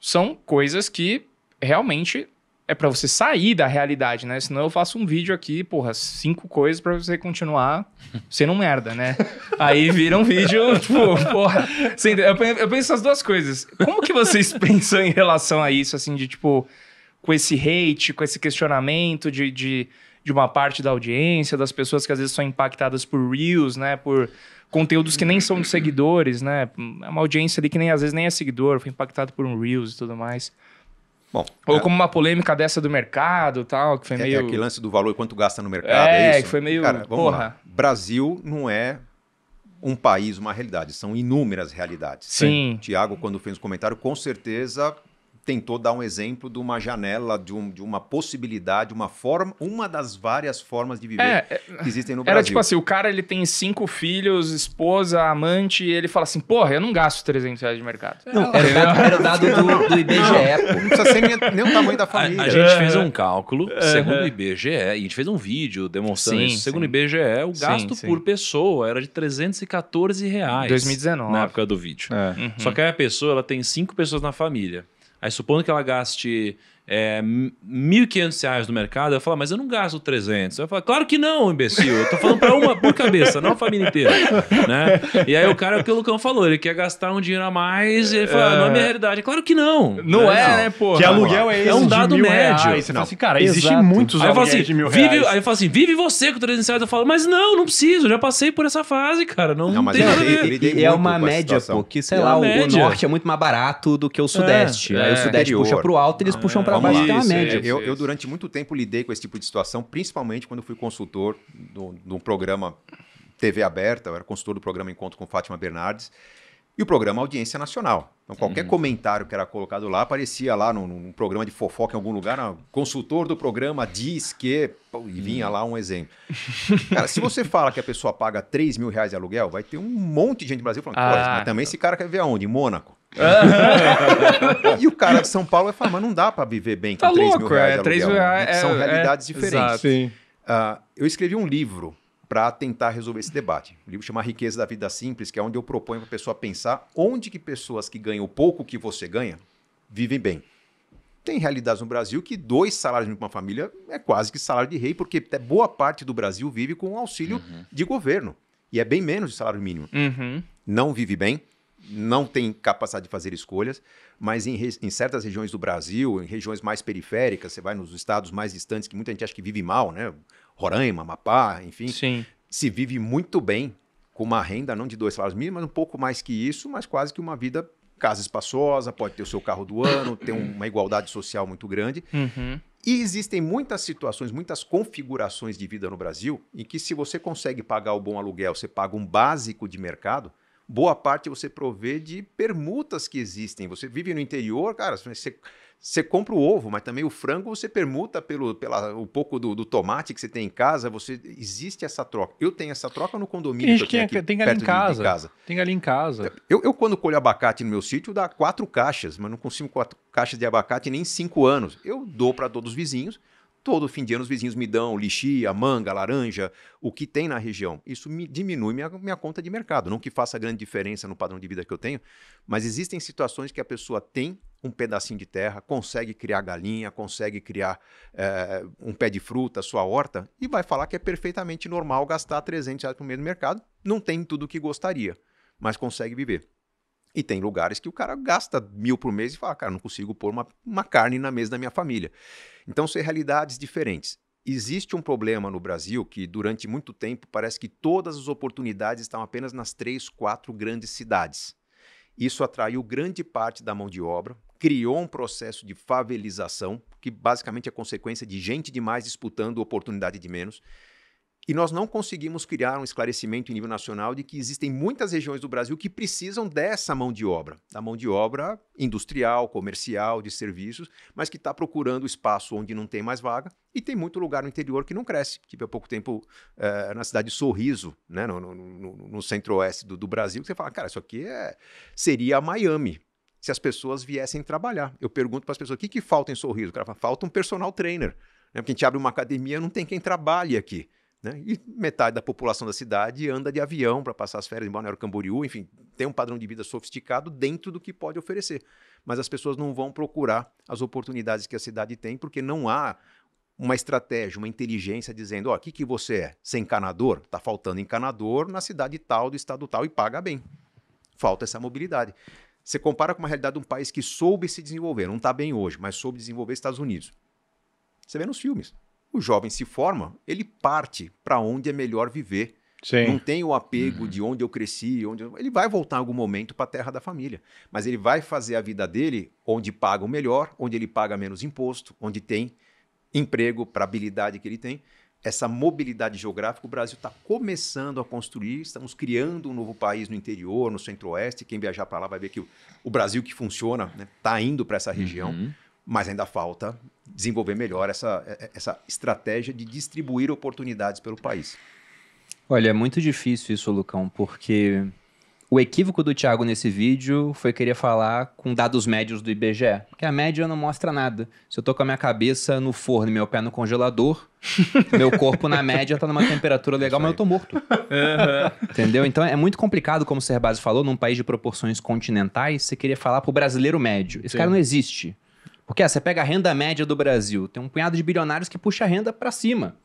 são coisas que realmente é pra você sair da realidade, né? Senão eu faço um vídeo aqui, porra, cinco coisas pra você continuar sendo um merda, né? Aí vira um vídeo, tipo, porra. entende? eu, eu penso essas duas coisas. Como que vocês pensam em relação a isso, assim, de tipo, com esse hate, com esse questionamento de, de, de uma parte da audiência, das pessoas que às vezes são impactadas por Reels, né? Por conteúdos que nem são de seguidores, né? É uma audiência ali que nem às vezes nem é seguidor, foi impactado por um Reels e tudo mais. Bom, Ou é- como uma polêmica dessa do mercado tal, que foi É, é meio. aquele lance do valor e quanto gasta no mercado, É, é, que foi meio, Cara, vamos porra. lá. Brasil não é um país, uma realidade. São inúmeras realidades. Sim. Tiago, quando fez o comentário, com certeza tentou dar um exemplo de uma janela, de, um- de uma possibilidade, uma forma, uma das várias formas de viver É, é, que existem no era Brasil. tipo assim, o cara ele tem cinco filhos, esposa, amante, e ele fala assim, porra, eu não gasto 300 reais de mercado. Não, era, o dado, era o dado do, do IBGE, pô. Não precisa ser nem, nem o tamanho da A, família. a gente fez um cálculo, segundo o IBGE, e a gente fez um vídeo demonstrando Sim, isso. Segundo o sim. IBGE, o Sim, gasto sim. por pessoa era de 314 reais 2019. na época do vídeo. É. Uhum. Só que aí a pessoa ela tem cinco pessoas na família. Aí supondo que ela gaste é, M- 1.500 reais no mercado, eu falo, mas eu não gasto 300. Eu falo, claro que não, imbecil. Eu tô falando pra uma por cabeça, não a família inteira. Né? E aí o cara, é o que o Lucão falou, ele quer gastar um dinheiro a mais e ele fala, não é minha realidade. Claro que não. Não é, Não. né, porra? Que aluguel é esse? É um de dado mil médio. Reais? Não. assim, cara, existem muitos Aí eu falo aluguéis assim, de mil vive, reais. aí eu falo assim, vive você com 300 reais. Eu falo, mas não, não preciso, já passei por essa fase, cara. Não, Não, mas tem nada a ver. E é uma média, pô, que sei É lá, o, norte é muito mais barato do que o sudeste. é. Aí o sudeste Interior. puxa pro alto, eles puxam pra Vamos baixo, lá. tem uma média. isso. Eu, eu, durante muito tempo, lidei com esse tipo de situação, principalmente quando eu fui consultor do- de um programa TV aberta, eu era consultor do programa Encontro com Fátima Bernardes, e o programa Audiência Nacional. Então, qualquer comentário que era colocado lá, aparecia lá num, num programa de fofoca em algum lugar, ah, consultor do programa diz que. pô, E vinha lá um exemplo. Cara, se você fala que a pessoa paga 3 mil reais de aluguel, vai ter um monte de gente no Brasil falando, Ah. mas também esse cara quer ver aonde? Em Mônaco. E o cara de São Paulo vai falar, mas não dá para viver bem com Tá 3 mil louco, reais é, de 3 aluguel. reais, né? é- São é, realidades diferentes. Ah, eu escrevi um livro para tentar resolver esse debate. O livro chama Riqueza da Vida Simples, que é onde eu proponho para a pessoa pensar onde que pessoas que ganham o pouco que você ganha vivem bem. Tem realidades no Brasil que dois salários mínimos para uma família é quase que salário de rei, porque até boa parte do Brasil vive com auxílio de governo. E é bem menos de salário mínimo Uhum. não vive bem, não tem capacidade de fazer escolhas, mas em, em certas regiões do Brasil, em regiões mais periféricas, você vai nos estados mais distantes, que muita gente acha que vive mal, né? Roraima, Amapá, enfim, Sim. se vive muito bem com uma renda não de dois salários mínimos, mas um pouco mais que isso, mas quase que uma vida casa espaçosa, pode ter o seu carro do ano, tem uma igualdade social muito grande. Uhum. E existem muitas situações, muitas configurações de vida no Brasil em que, se você consegue pagar o bom aluguel, você paga um básico de mercado, boa parte você provê de permutas que existem. Você vive no interior, cara, você, você compra o ovo, mas também o frango você permuta pelo pela, um pouco do, do tomate que você tem em casa. Você Existe essa troca. Eu tenho essa troca no condomínio. Tem que eu tenho que aqui tem perto em de- de casa. casa. Tem ali em casa. Eu, eu, quando colho abacate no meu sítio, dá quatro caixas, mas não consigo quatro caixas de abacate nem em cinco anos. Eu dou para todos os vizinhos. Todo fim de ano os vizinhos me dão lixia, manga, laranja, o que tem na região. Isso me diminui minha, minha conta de mercado. Não que faça grande diferença no padrão de vida que eu tenho, mas existem situações que a pessoa tem um pedacinho de terra, consegue criar galinha, consegue criar eh, um pé de fruta, sua horta, e vai falar que é perfeitamente normal gastar 300 reais por mês no mercado. Não tem tudo o que gostaria, mas consegue viver. E tem lugares que o cara gasta mil por mês e fala, cara, não consigo pôr uma, uma carne na mesa da minha família. Então, são realidades diferentes. Existe um problema no Brasil que, durante muito tempo, parece que todas as oportunidades estão apenas nas três, quatro grandes cidades. Isso atraiu grande parte da mão de obra, criou um processo de favelização, que basicamente é consequência de gente demais disputando oportunidade de menos. E nós não conseguimos criar um esclarecimento em nível nacional de que existem muitas regiões do Brasil que precisam dessa mão de obra, da mão de obra industrial, comercial, de serviços, mas que está procurando espaço onde não tem mais vaga e tem muito lugar no interior que não cresce. Tive há pouco tempo eh, na cidade de Sorriso, né, no, no- no- no centro-oeste do, do Brasil, que você fala, cara, isso aqui é, seria Miami. Se as pessoas viessem trabalhar. Eu pergunto para as pessoas, o que, que falta em Sorriso? O cara fala, falta um personal trainer. Né? Porque a gente abre uma academia, não tem quem trabalhe aqui. Né? E metade da população da cidade anda de avião para passar as férias em Balneário Camboriú, enfim, tem um padrão de vida sofisticado dentro do que pode oferecer. Mas as pessoas não vão procurar as oportunidades que a cidade tem, porque não há uma estratégia, uma inteligência dizendo, ó, o que, que você é? Você é encanador? Está faltando encanador na cidade tal, do estado tal, e paga bem. Falta essa mobilidade. Você compara com uma realidade de um país que soube se desenvolver, não está bem hoje, mas soube desenvolver Estados Unidos. Você vê nos filmes. O jovem se forma, ele parte para onde é melhor viver. Não Sim. tem o apego de onde eu cresci, onde eu- ele vai voltar em algum momento para a terra da família, mas ele vai fazer a vida dele onde paga o melhor, onde ele paga menos imposto, onde tem emprego para a habilidade que ele tem. Essa mobilidade geográfica o Brasil está começando a construir. Estamos criando um novo país no interior, no centro-oeste. Quem viajar para lá vai ver que o, o Brasil que funciona está indo para essa região Uhum. mas ainda falta desenvolver melhor essa, essa estratégia de distribuir oportunidades pelo país. Olha, é muito difícil isso, Lucão, porque o equívoco do Thiago nesse vídeo foi querer falar com dados médios do IBGE, porque a média não mostra nada. Se eu tô com a minha cabeça no forno e meu pé no congelador, meu corpo na média tá numa temperatura legal, Isso mas eu tô morto. Entendeu? Então é muito complicado, como o Cerbasi falou, num país de proporções continentais, você queria falar pro brasileiro médio. Esse Sim. cara não existe. Porque ah, você pega a renda média do Brasil, tem um punhado de bilionários que puxa a renda pra cima.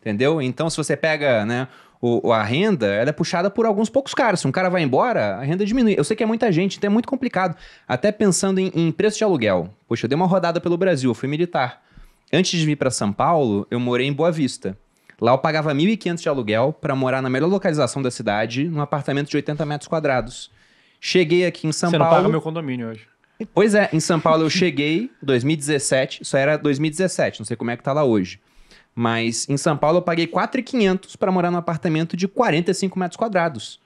Entendeu? Então, se você pega, né, o, a renda, ela é puxada por alguns poucos caras. Se um cara vai embora, a renda diminui. Eu sei que é muita gente, então é muito complicado. Até pensando em, em preço de aluguel. Poxa, eu dei uma rodada pelo Brasil, eu fui militar. Antes de vir para São Paulo, eu morei em Boa Vista. Lá eu pagava 1.500 de aluguel para morar na melhor localização da cidade, num apartamento de 80 metros quadrados. Cheguei aqui em São Você Paulo. não paga meu condomínio hoje. Pois é, em São Paulo eu cheguei 2017, isso era 2017, não sei como é que tá lá hoje. Mas em São Paulo eu paguei 4.500 para morar num apartamento de 45 metros quadrados.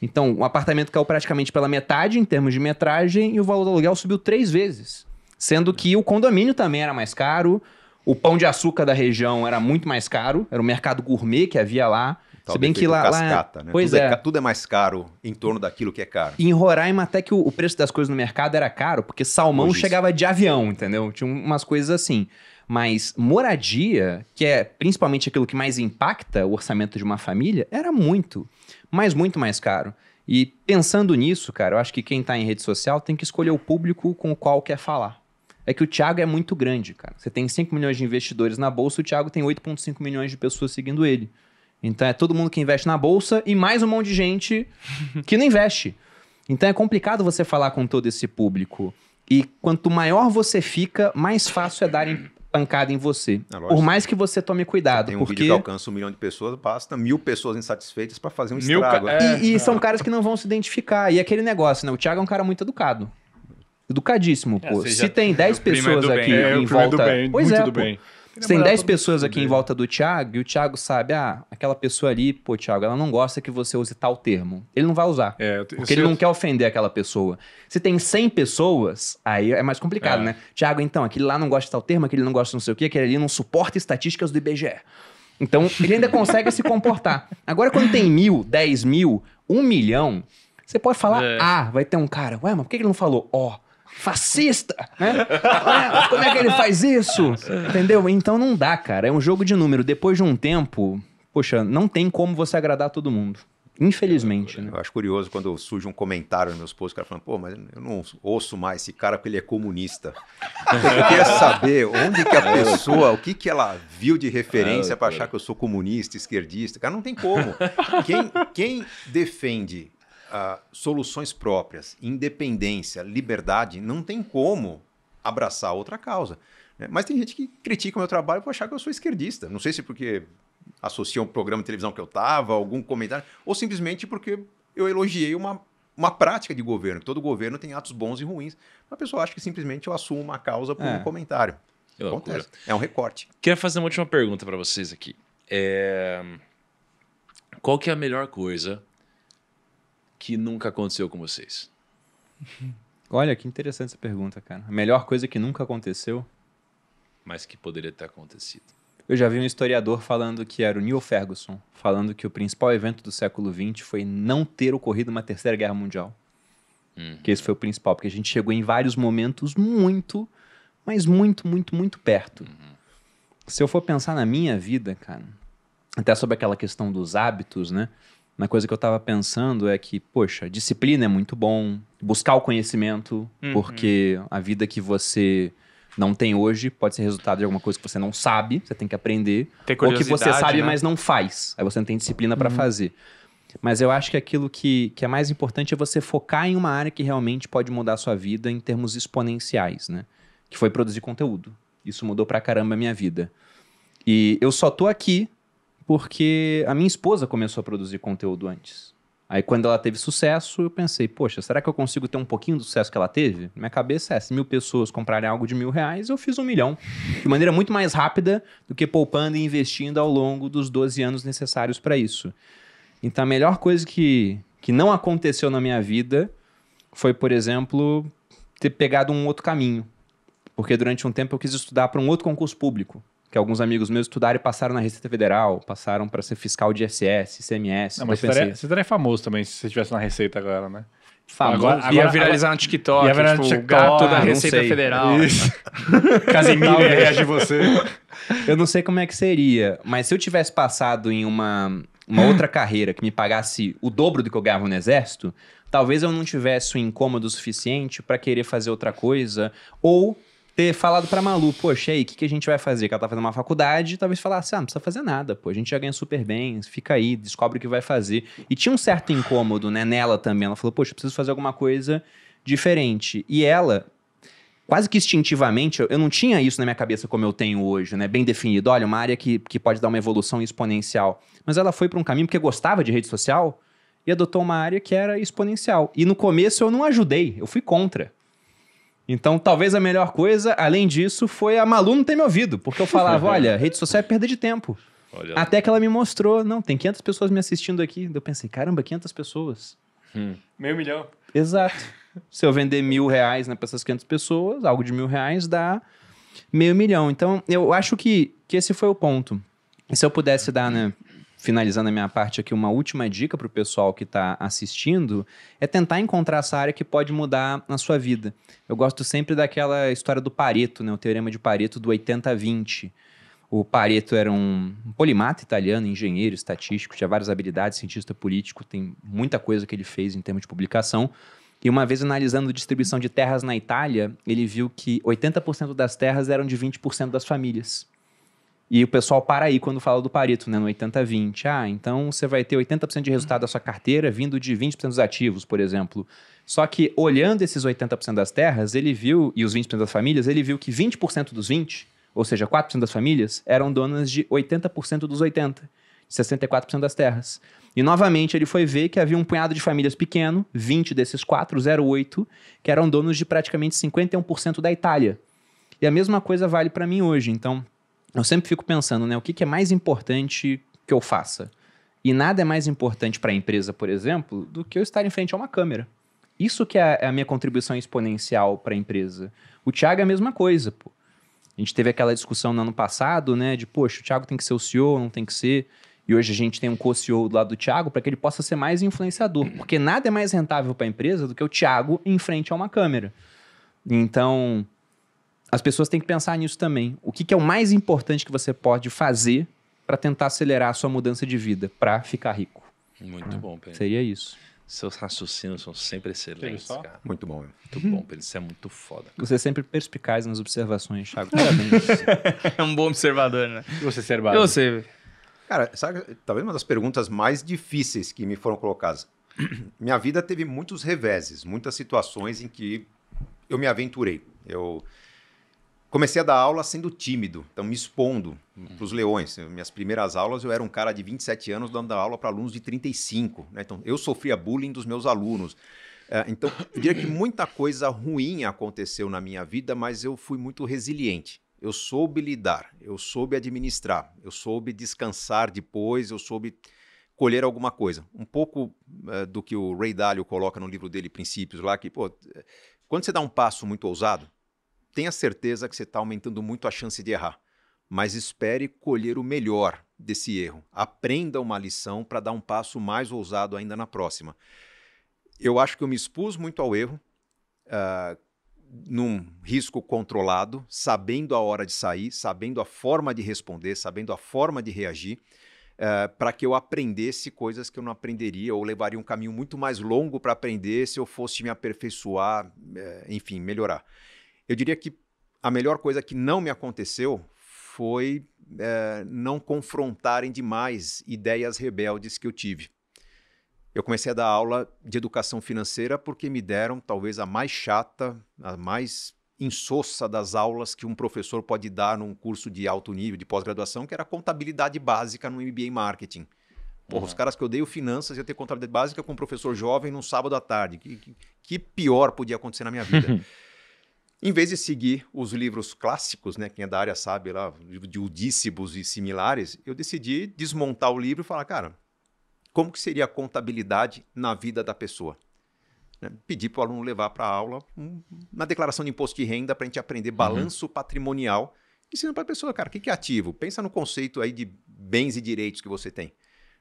Então, o apartamento caiu praticamente pela metade em termos de metragem e o valor do aluguel subiu três vezes. Sendo que o condomínio também era mais caro, o pão de açúcar da região era muito mais caro, era o mercado gourmet que havia lá. Tal Se bem que lá, lá- cascata, né? Pois tudo é. ca- tudo é mais caro em torno daquilo que é caro. Em Roraima, até que o, o preço das coisas no mercado era caro, porque salmão chegava de avião, entendeu? Tinha umas coisas assim. Mas moradia, que é principalmente aquilo que mais impacta o orçamento de uma família, era muito, mas muito mais caro. E pensando nisso, cara, eu acho que quem tá em rede social tem que escolher o público com o qual quer falar. É que o Thiago é muito grande, cara. Você tem 5 milhões de investidores na bolsa, o Thiago tem 8,5 milhões de pessoas seguindo ele. Então é todo mundo que investe na bolsa e mais um monte de gente que não investe. Então é complicado você falar com todo esse público. E quanto maior você fica, mais fácil é darem pancada em você. É. Por mais que você tome cuidado. Tem um porque... vídeo que alcança um milhão de pessoas, basta mil pessoas insatisfeitas para fazer um Mil ca- estrago. é. E, e são caras que não vão se identificar. E aquele negócio, né? O Thiago é um cara muito educado. Educadíssimo, É, pô. você Se tem 10 o primo é pessoas aqui É, em é volta. bem, pois muito é, do pô. bem. Se tem Namorar 10 todo pessoas aqui em volta do Thiago e o Thiago sabe, ah, aquela pessoa ali, pô, Thiago, ela não gosta que você use tal termo. Ele não vai usar. É, Porque ele não quer ofender aquela pessoa. Se tem 100 pessoas, aí é mais complicado, É. né? Tiago, então, aquele lá não gosta de tal termo, aquele não gosta de não sei o quê, aquele ali não suporta estatísticas do IBGE. Então, ele ainda consegue se comportar. Agora, quando tem mil, dez mil, um milhão, você pode falar, É. ah, vai ter um cara, ué, mas por que ele não falou, ó, fascista, né? Como é que ele faz isso? Entendeu? Então não dá, cara. É um jogo de número. Depois de um tempo, poxa, não tem como você agradar todo mundo. Infelizmente, né? Eu acho curioso quando surge um comentário nos meus posts, o cara falando, pô, mas eu não ouço mais esse cara porque ele é comunista. Eu queria saber onde que a pessoa, o que que ela viu de referência para achar que eu sou comunista, esquerdista. Cara, não tem como. Quem, quem defende ah, soluções próprias, independência, liberdade, não tem como abraçar outra causa. né? Mas tem gente que critica o meu trabalho por achar que eu sou esquerdista. Não sei se porque associa um programa de televisão que eu estava, algum comentário, ou simplesmente porque eu elogiei uma, uma prática de governo. Todo governo tem atos bons e ruins. A pessoa acha que simplesmente eu assumo uma causa por É. um comentário. Que loucura. Acontece. É um recorte. Quero fazer uma última pergunta para vocês aqui. É, Qual que é a melhor coisa que nunca aconteceu com vocês? Olha, que interessante essa pergunta, cara. A melhor coisa que nunca aconteceu. Mas que poderia ter acontecido. Eu já vi um historiador falando que era o Neil Ferguson, falando que o principal evento do século XX foi não ter ocorrido uma terceira guerra mundial. Hum. Que esse foi o principal, porque a gente chegou em vários momentos muito, mas muito, muito, muito perto. Se eu for pensar na minha vida, cara, até sobre aquela questão dos hábitos, né? Uma coisa que eu tava pensando é que, poxa, disciplina é muito bom, buscar o conhecimento, Uhum. porque a vida que você não tem hoje pode ser resultado de alguma coisa que você não sabe, você tem que aprender, ou que você sabe, né? mas não faz. Aí você não tem disciplina pra fazer. Mas eu acho que aquilo que, que é mais importante é você focar em uma área que realmente pode mudar a sua vida em termos exponenciais, né? Que foi produzir conteúdo. Isso mudou pra caramba a minha vida. E eu só tô aqui porque a minha esposa começou a produzir conteúdo antes. Aí quando ela teve sucesso, eu pensei, poxa, será que eu consigo ter um pouquinho do sucesso que ela teve? Minha cabeça é, se mil pessoas comprarem algo de mil reais, eu fiz um milhão. De maneira muito mais rápida do que poupando e investindo ao longo dos 12 anos necessários para isso. Então a melhor coisa que, que não aconteceu na minha vida foi, por exemplo, ter pegado um outro caminho. Porque durante um tempo eu quis estudar para um outro concurso público. Que alguns amigos meus estudaram e passaram na Receita Federal, passaram para ser fiscal de ISS, ICMS. Não, mas você estaria, você estaria famoso também se você estivesse na Receita agora, né? famoso. Agora- Ia viralizar no TikTok, Ia virar tipo, no TikTok, gato da Receita sei. Federal. Casimiro ia reagir você. Eu não sei como é que seria, mas se eu tivesse passado em uma, uma outra carreira que me pagasse o dobro do que eu ganhava no exército, talvez eu não tivesse o incômodo suficiente pra querer fazer outra coisa, ou ter falado pra Malu, poxa, aí, o que, que a gente vai fazer? Que ela tá fazendo uma faculdade, talvez falasse, ah, não precisa fazer nada, pô, a gente já ganha super bem, fica aí, descobre o que vai fazer. E tinha um certo incômodo, né, nela também, ela falou, poxa, preciso fazer alguma coisa diferente. E ela, quase que instintivamente, eu- eu não tinha isso na minha cabeça como eu tenho hoje, né? Bem definido. Olha, uma área que, que pode dar uma evolução exponencial. Mas ela foi para um caminho porque gostava de rede social e adotou uma área que era exponencial. E no começo eu não ajudei, eu fui contra. Então, talvez a melhor coisa, além disso, foi a Malu não ter me ouvido. Porque eu falava, olha, rede social é perda de tempo. Olha, Até que ela me mostrou, não, tem 500 pessoas me assistindo aqui. Eu pensei, caramba, 500 pessoas. Meio milhão. Exato. Se eu vender mil reais né, para essas 500 pessoas, algo de mil reais dá meio milhão. Então, eu acho que, que esse foi o ponto. E se eu pudesse dar, né, finalizando a minha parte aqui, uma última dica para o pessoal que está assistindo, é tentar encontrar essa área que pode mudar na sua vida. Eu gosto sempre daquela história do Pareto, né, o teorema de Pareto do 80-20. O Pareto era um polimata italiano, engenheiro, estatístico, tinha várias habilidades, cientista político, tem muita coisa que ele fez em termos de publicação. E uma vez analisando a distribuição de terras na Itália, ele viu que 80% das terras eram de 20% das famílias. E o pessoal para aí quando fala do Pareto, né, no 80-20. Ah, então você vai ter 80% de resultado da sua carteira vindo de 20% dos ativos, por exemplo. Só que olhando esses 80% das terras, ele viu, e os 20% das famílias, ele viu que 20% dos 20, ou seja, 4% das famílias, eram donas de 80% dos 80, de 64% das terras. E novamente ele foi ver que havia um punhado de famílias pequeno, 20 desses 4, 0,8, que eram donos de praticamente 51% da Itália. E a mesma coisa vale para mim hoje. Então, eu sempre fico pensando, né, o que, que é mais importante que eu faça? E nada é mais importante para a empresa, por exemplo, do que eu estar em frente a uma câmera. Isso que é a minha contribuição exponencial para a empresa. O Thiago é a mesma coisa, pô. A gente teve aquela discussão no ano passado, né, de, poxa, o Thiago tem que ser o CEO, não tem que ser. E hoje a gente tem um co-CEO do lado do Thiago para que ele possa ser mais influenciador. Porque nada é mais rentável para a empresa do que o Thiago em frente a uma câmera. Então, as pessoas têm que pensar nisso também. O que, que é o mais importante que você pode fazer para tentar acelerar a sua mudança de vida, para ficar rico? Muito bom, Pedro. Seria isso. Seus raciocínios são sempre excelentes, cara. Muito bom. Muito bom, Pedro. Isso é muito foda. Você é sempre perspicaz nas observações, Thiago. Parabéns. É um bom observador, né? E você, E Cerbado? você? Cara, sabe, talvez uma das perguntas mais difíceis que me foram colocadas. Minha vida teve muitos reveses, muitas situações em que eu me aventurei. Eu comecei a dar aula sendo tímido, então me expondo para os leões. Minhas primeiras aulas eu era um cara de 27 anos dando aula para alunos de 35. Né? Então eu sofria bullying dos meus alunos. É, então eu diria que muita coisa ruim aconteceu na minha vida, mas eu fui muito resiliente. Eu soube lidar, eu soube administrar, eu soube descansar depois, eu soube colher alguma coisa. Um pouco eh, do que o Ray Dalio coloca no livro dele, Princípios, lá que, pô, eh, quando você dá um passo muito ousado, tenha certeza que você está aumentando muito a chance de errar. Mas espere colher o melhor desse erro. Aprenda uma lição para dar um passo mais ousado ainda na próxima. Eu acho que eu me expus muito ao erro, ah, num risco controlado, sabendo a hora de sair, sabendo a forma de responder, sabendo a forma de reagir, para que eu aprendesse coisas que eu não aprenderia ou levaria um caminho muito mais longo para aprender se eu fosse me aperfeiçoar, eh, enfim, melhorar. Eu diria que a melhor coisa que não me aconteceu foi eh, não confrontarem demais ideias rebeldes que eu tive. Eu comecei a dar aula de educação financeira porque me deram talvez a mais chata, a mais insossa das aulas que um professor pode dar num curso de alto nível, de pós-graduação, que era contabilidade básica no MBA Marketing. Porra, Os caras que eu dei o finanças eu ter contabilidade básica com um professor jovem num sábado à tarde. Que, que, que pior podia acontecer na minha vida? em vez de seguir os livros clássicos, né, quem é da área sabe lá, livro de Udícibos e similares, eu decidi desmontar o livro e falar, cara, como que seria a contabilidade na vida da pessoa? Né? Pedir para o aluno levar para a aula um, uma declaração de imposto de renda para a gente aprender balanço patrimonial, ensinando para a pessoa, cara, o que, é ativo? Pensa no conceito aí de bens e direitos que você tem.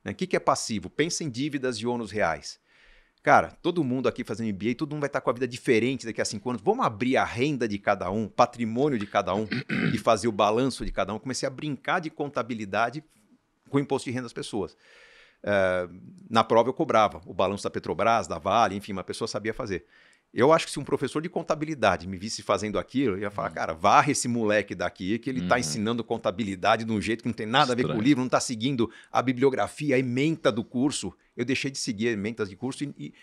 Né? O que, que é passivo? Pensa em dívidas e ônus reais. Cara, todo mundo aqui fazendo MBA, todo mundo vai estar com a vida diferente daqui a cinco anos. Vamos abrir a renda de cada um, patrimônio de cada um e fazer o balanço de cada um. Comecei a brincar de contabilidade com o imposto de renda das pessoas. Eh, na prova eu cobrava o balanço da Petrobras, da Vale, enfim, uma pessoa sabia fazer. Eu acho que se um professor de contabilidade me visse fazendo aquilo, eu ia falar, cara, varre esse moleque daqui, que ele está Uhum. ensinando contabilidade de um jeito que não tem nada a ver com o Estranho. livro, não está seguindo a bibliografia, a ementa do curso. Eu deixei de seguir ementas de curso e, e-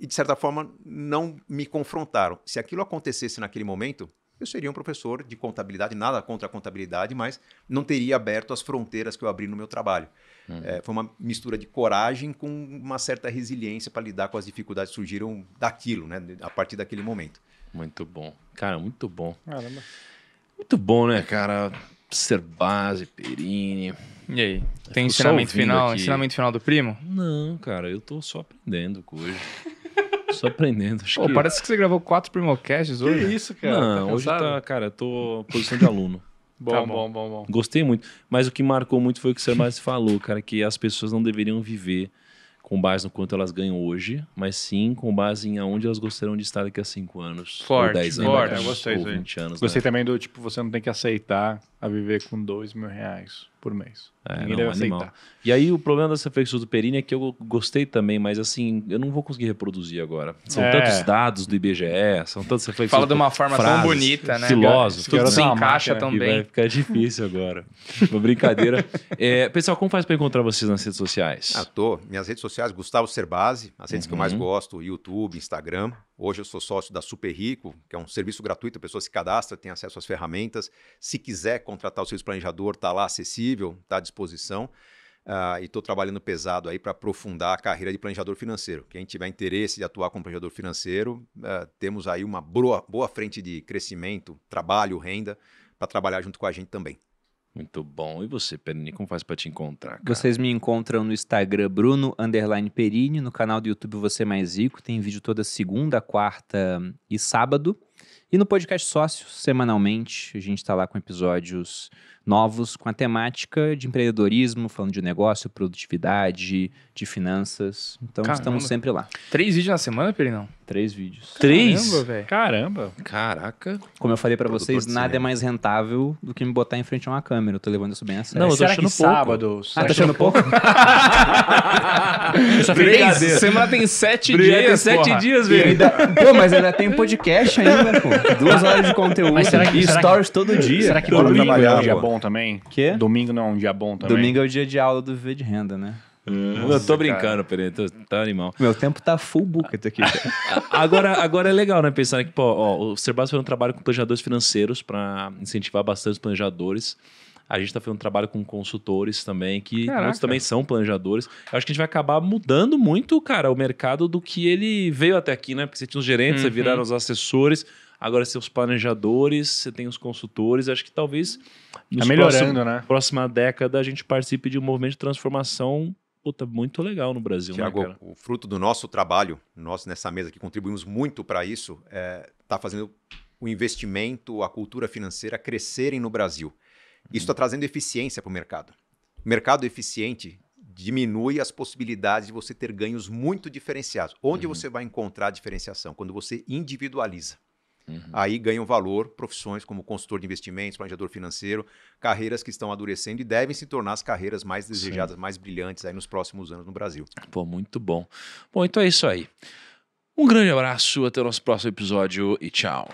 e, de certa forma, não me confrontaram. Se aquilo acontecesse naquele momento, eu seria um professor de contabilidade, nada contra a contabilidade, mas não teria aberto as fronteiras que eu abri no meu trabalho. É, foi uma mistura de coragem com uma certa resiliência para lidar com as dificuldades que surgiram daquilo, né, a partir daquele momento. Muito bom. Cara, muito bom. Caramba. Muito bom, né, cara? Ser base, Perini. E aí? Tem ensinamento final? aqui. Ensinamento final do primo? Não, cara, eu tô só aprendendo com hoje. só aprendendo. Acho Pô, que... parece que você gravou quatro primocasts Que hoje. isso, cara? Não, hoje cansado? tá, cara, eu tô posição de aluno. Bom, Tá bom, bom. bom, bom. Gostei muito. Mas o que marcou muito foi o que o Sermais falou, cara, que as pessoas não deveriam viver com base no quanto elas ganham hoje, mas sim com base em aonde elas gostariam de estar daqui a 5 anos. Forte, ou 10 anos. forte. Eu gostei ou disso aí. 20 anos. Gostei né? também do tipo, você não tem que aceitar a viver com dois mil reais por mês. É, Ninguém não, deve animal. aceitar. E aí o problema das reflexões do Perini é que eu gostei também, mas assim, eu não vou conseguir reproduzir agora. São É. tantos dados do IBGE, são tantas reflexões. Fala de uma forma tão frases, bonita, né? Filósofo, Tudo se encaixa que vai também. ficar difícil agora. Uma brincadeira. É, pessoal, como faz para encontrar vocês nas redes sociais? Ah, tô. Minhas redes sociais, Gustavo Cerbasi, as redes que eu mais Uhum. gosto, YouTube, Instagram. Hoje eu sou sócio da Super Rico, que é um serviço gratuito, a pessoa se cadastra, tem acesso às ferramentas. Se quiser contratar o seu planejador, está lá acessível, está à disposição. Ah, e estou trabalhando pesado aí para aprofundar a carreira de planejador financeiro. Quem tiver interesse de atuar como planejador financeiro, ah, temos aí uma boa, boa frente de crescimento, trabalho, renda, para trabalhar junto com a gente também. Muito bom. E você, Perini, como faz para te encontrar? Cara? Vocês me encontram no Instagram Bruno underline Perini, no canal do YouTube Você Mais Rico, tem vídeo toda segunda, quarta e sábado. E no podcast Sócio, semanalmente, a gente está lá com episódios novos com a temática de empreendedorismo, falando de negócio, produtividade, de finanças. Então Caramba. estamos sempre lá. Três vídeos na semana, Perinão? Três vídeos. Três? Caramba, velho. Caramba. Caraca. Como eu falei pra Produtor vocês, nada é mais rentável do que me botar em frente a uma câmera. Eu tô levando isso bem a sério. Não, eu tô será achando que pouco. sábado... Ah, tá achando pouco? Três? Semana tem sete dias, tem sete porra. dias, velho. ainda- Pô, mas ainda tem podcast ainda, pô. Duas horas de conteúdo. Mas será que- e será que- stories todo dia. Será que Todo domingo é trabalhar, um dia pô. Bom também? Quê? Domingo não é um dia bom também? Domingo é o dia de aula do Viver de Renda, né? eu tô brincando, Perini. Tô, tá animal. Meu tempo tá full bucket aqui. Agora, agora é legal, né? Pensar que, pô, ó, o Serbas fez um trabalho com planejadores financeiros para incentivar bastante os planejadores. A gente está fazendo um trabalho com consultores também, que Caraca. muitos também são planejadores. Eu acho que a gente vai acabar mudando muito, cara, o mercado do que ele veio até aqui, né? Porque você tinha os gerentes, você Uhum. viraram os assessores, agora você tem os planejadores, você tem os consultores. Acho que talvez Tá nos melhorando, próximos- né? próxima década a gente participe de um movimento de transformação puta, muito legal no Brasil, Tiago, né, o fruto do nosso trabalho, nós nessa mesa que contribuímos muito para isso, está fazendo o investimento, a cultura financeira crescerem no Brasil. Isso está trazendo eficiência para o mercado. Mercado eficiente diminui as possibilidades de você ter ganhos muito diferenciados. Onde Uhum. você vai encontrar a diferenciação? Quando você individualiza. Uhum. Aí ganham valor profissões como consultor de investimentos, planejador financeiro, carreiras que estão amadurecendo e devem se tornar as carreiras mais desejadas, mais brilhantes aí nos próximos anos no Brasil. Pô, muito bom. Bom, então é isso aí. Um grande abraço, até o nosso próximo episódio e tchau.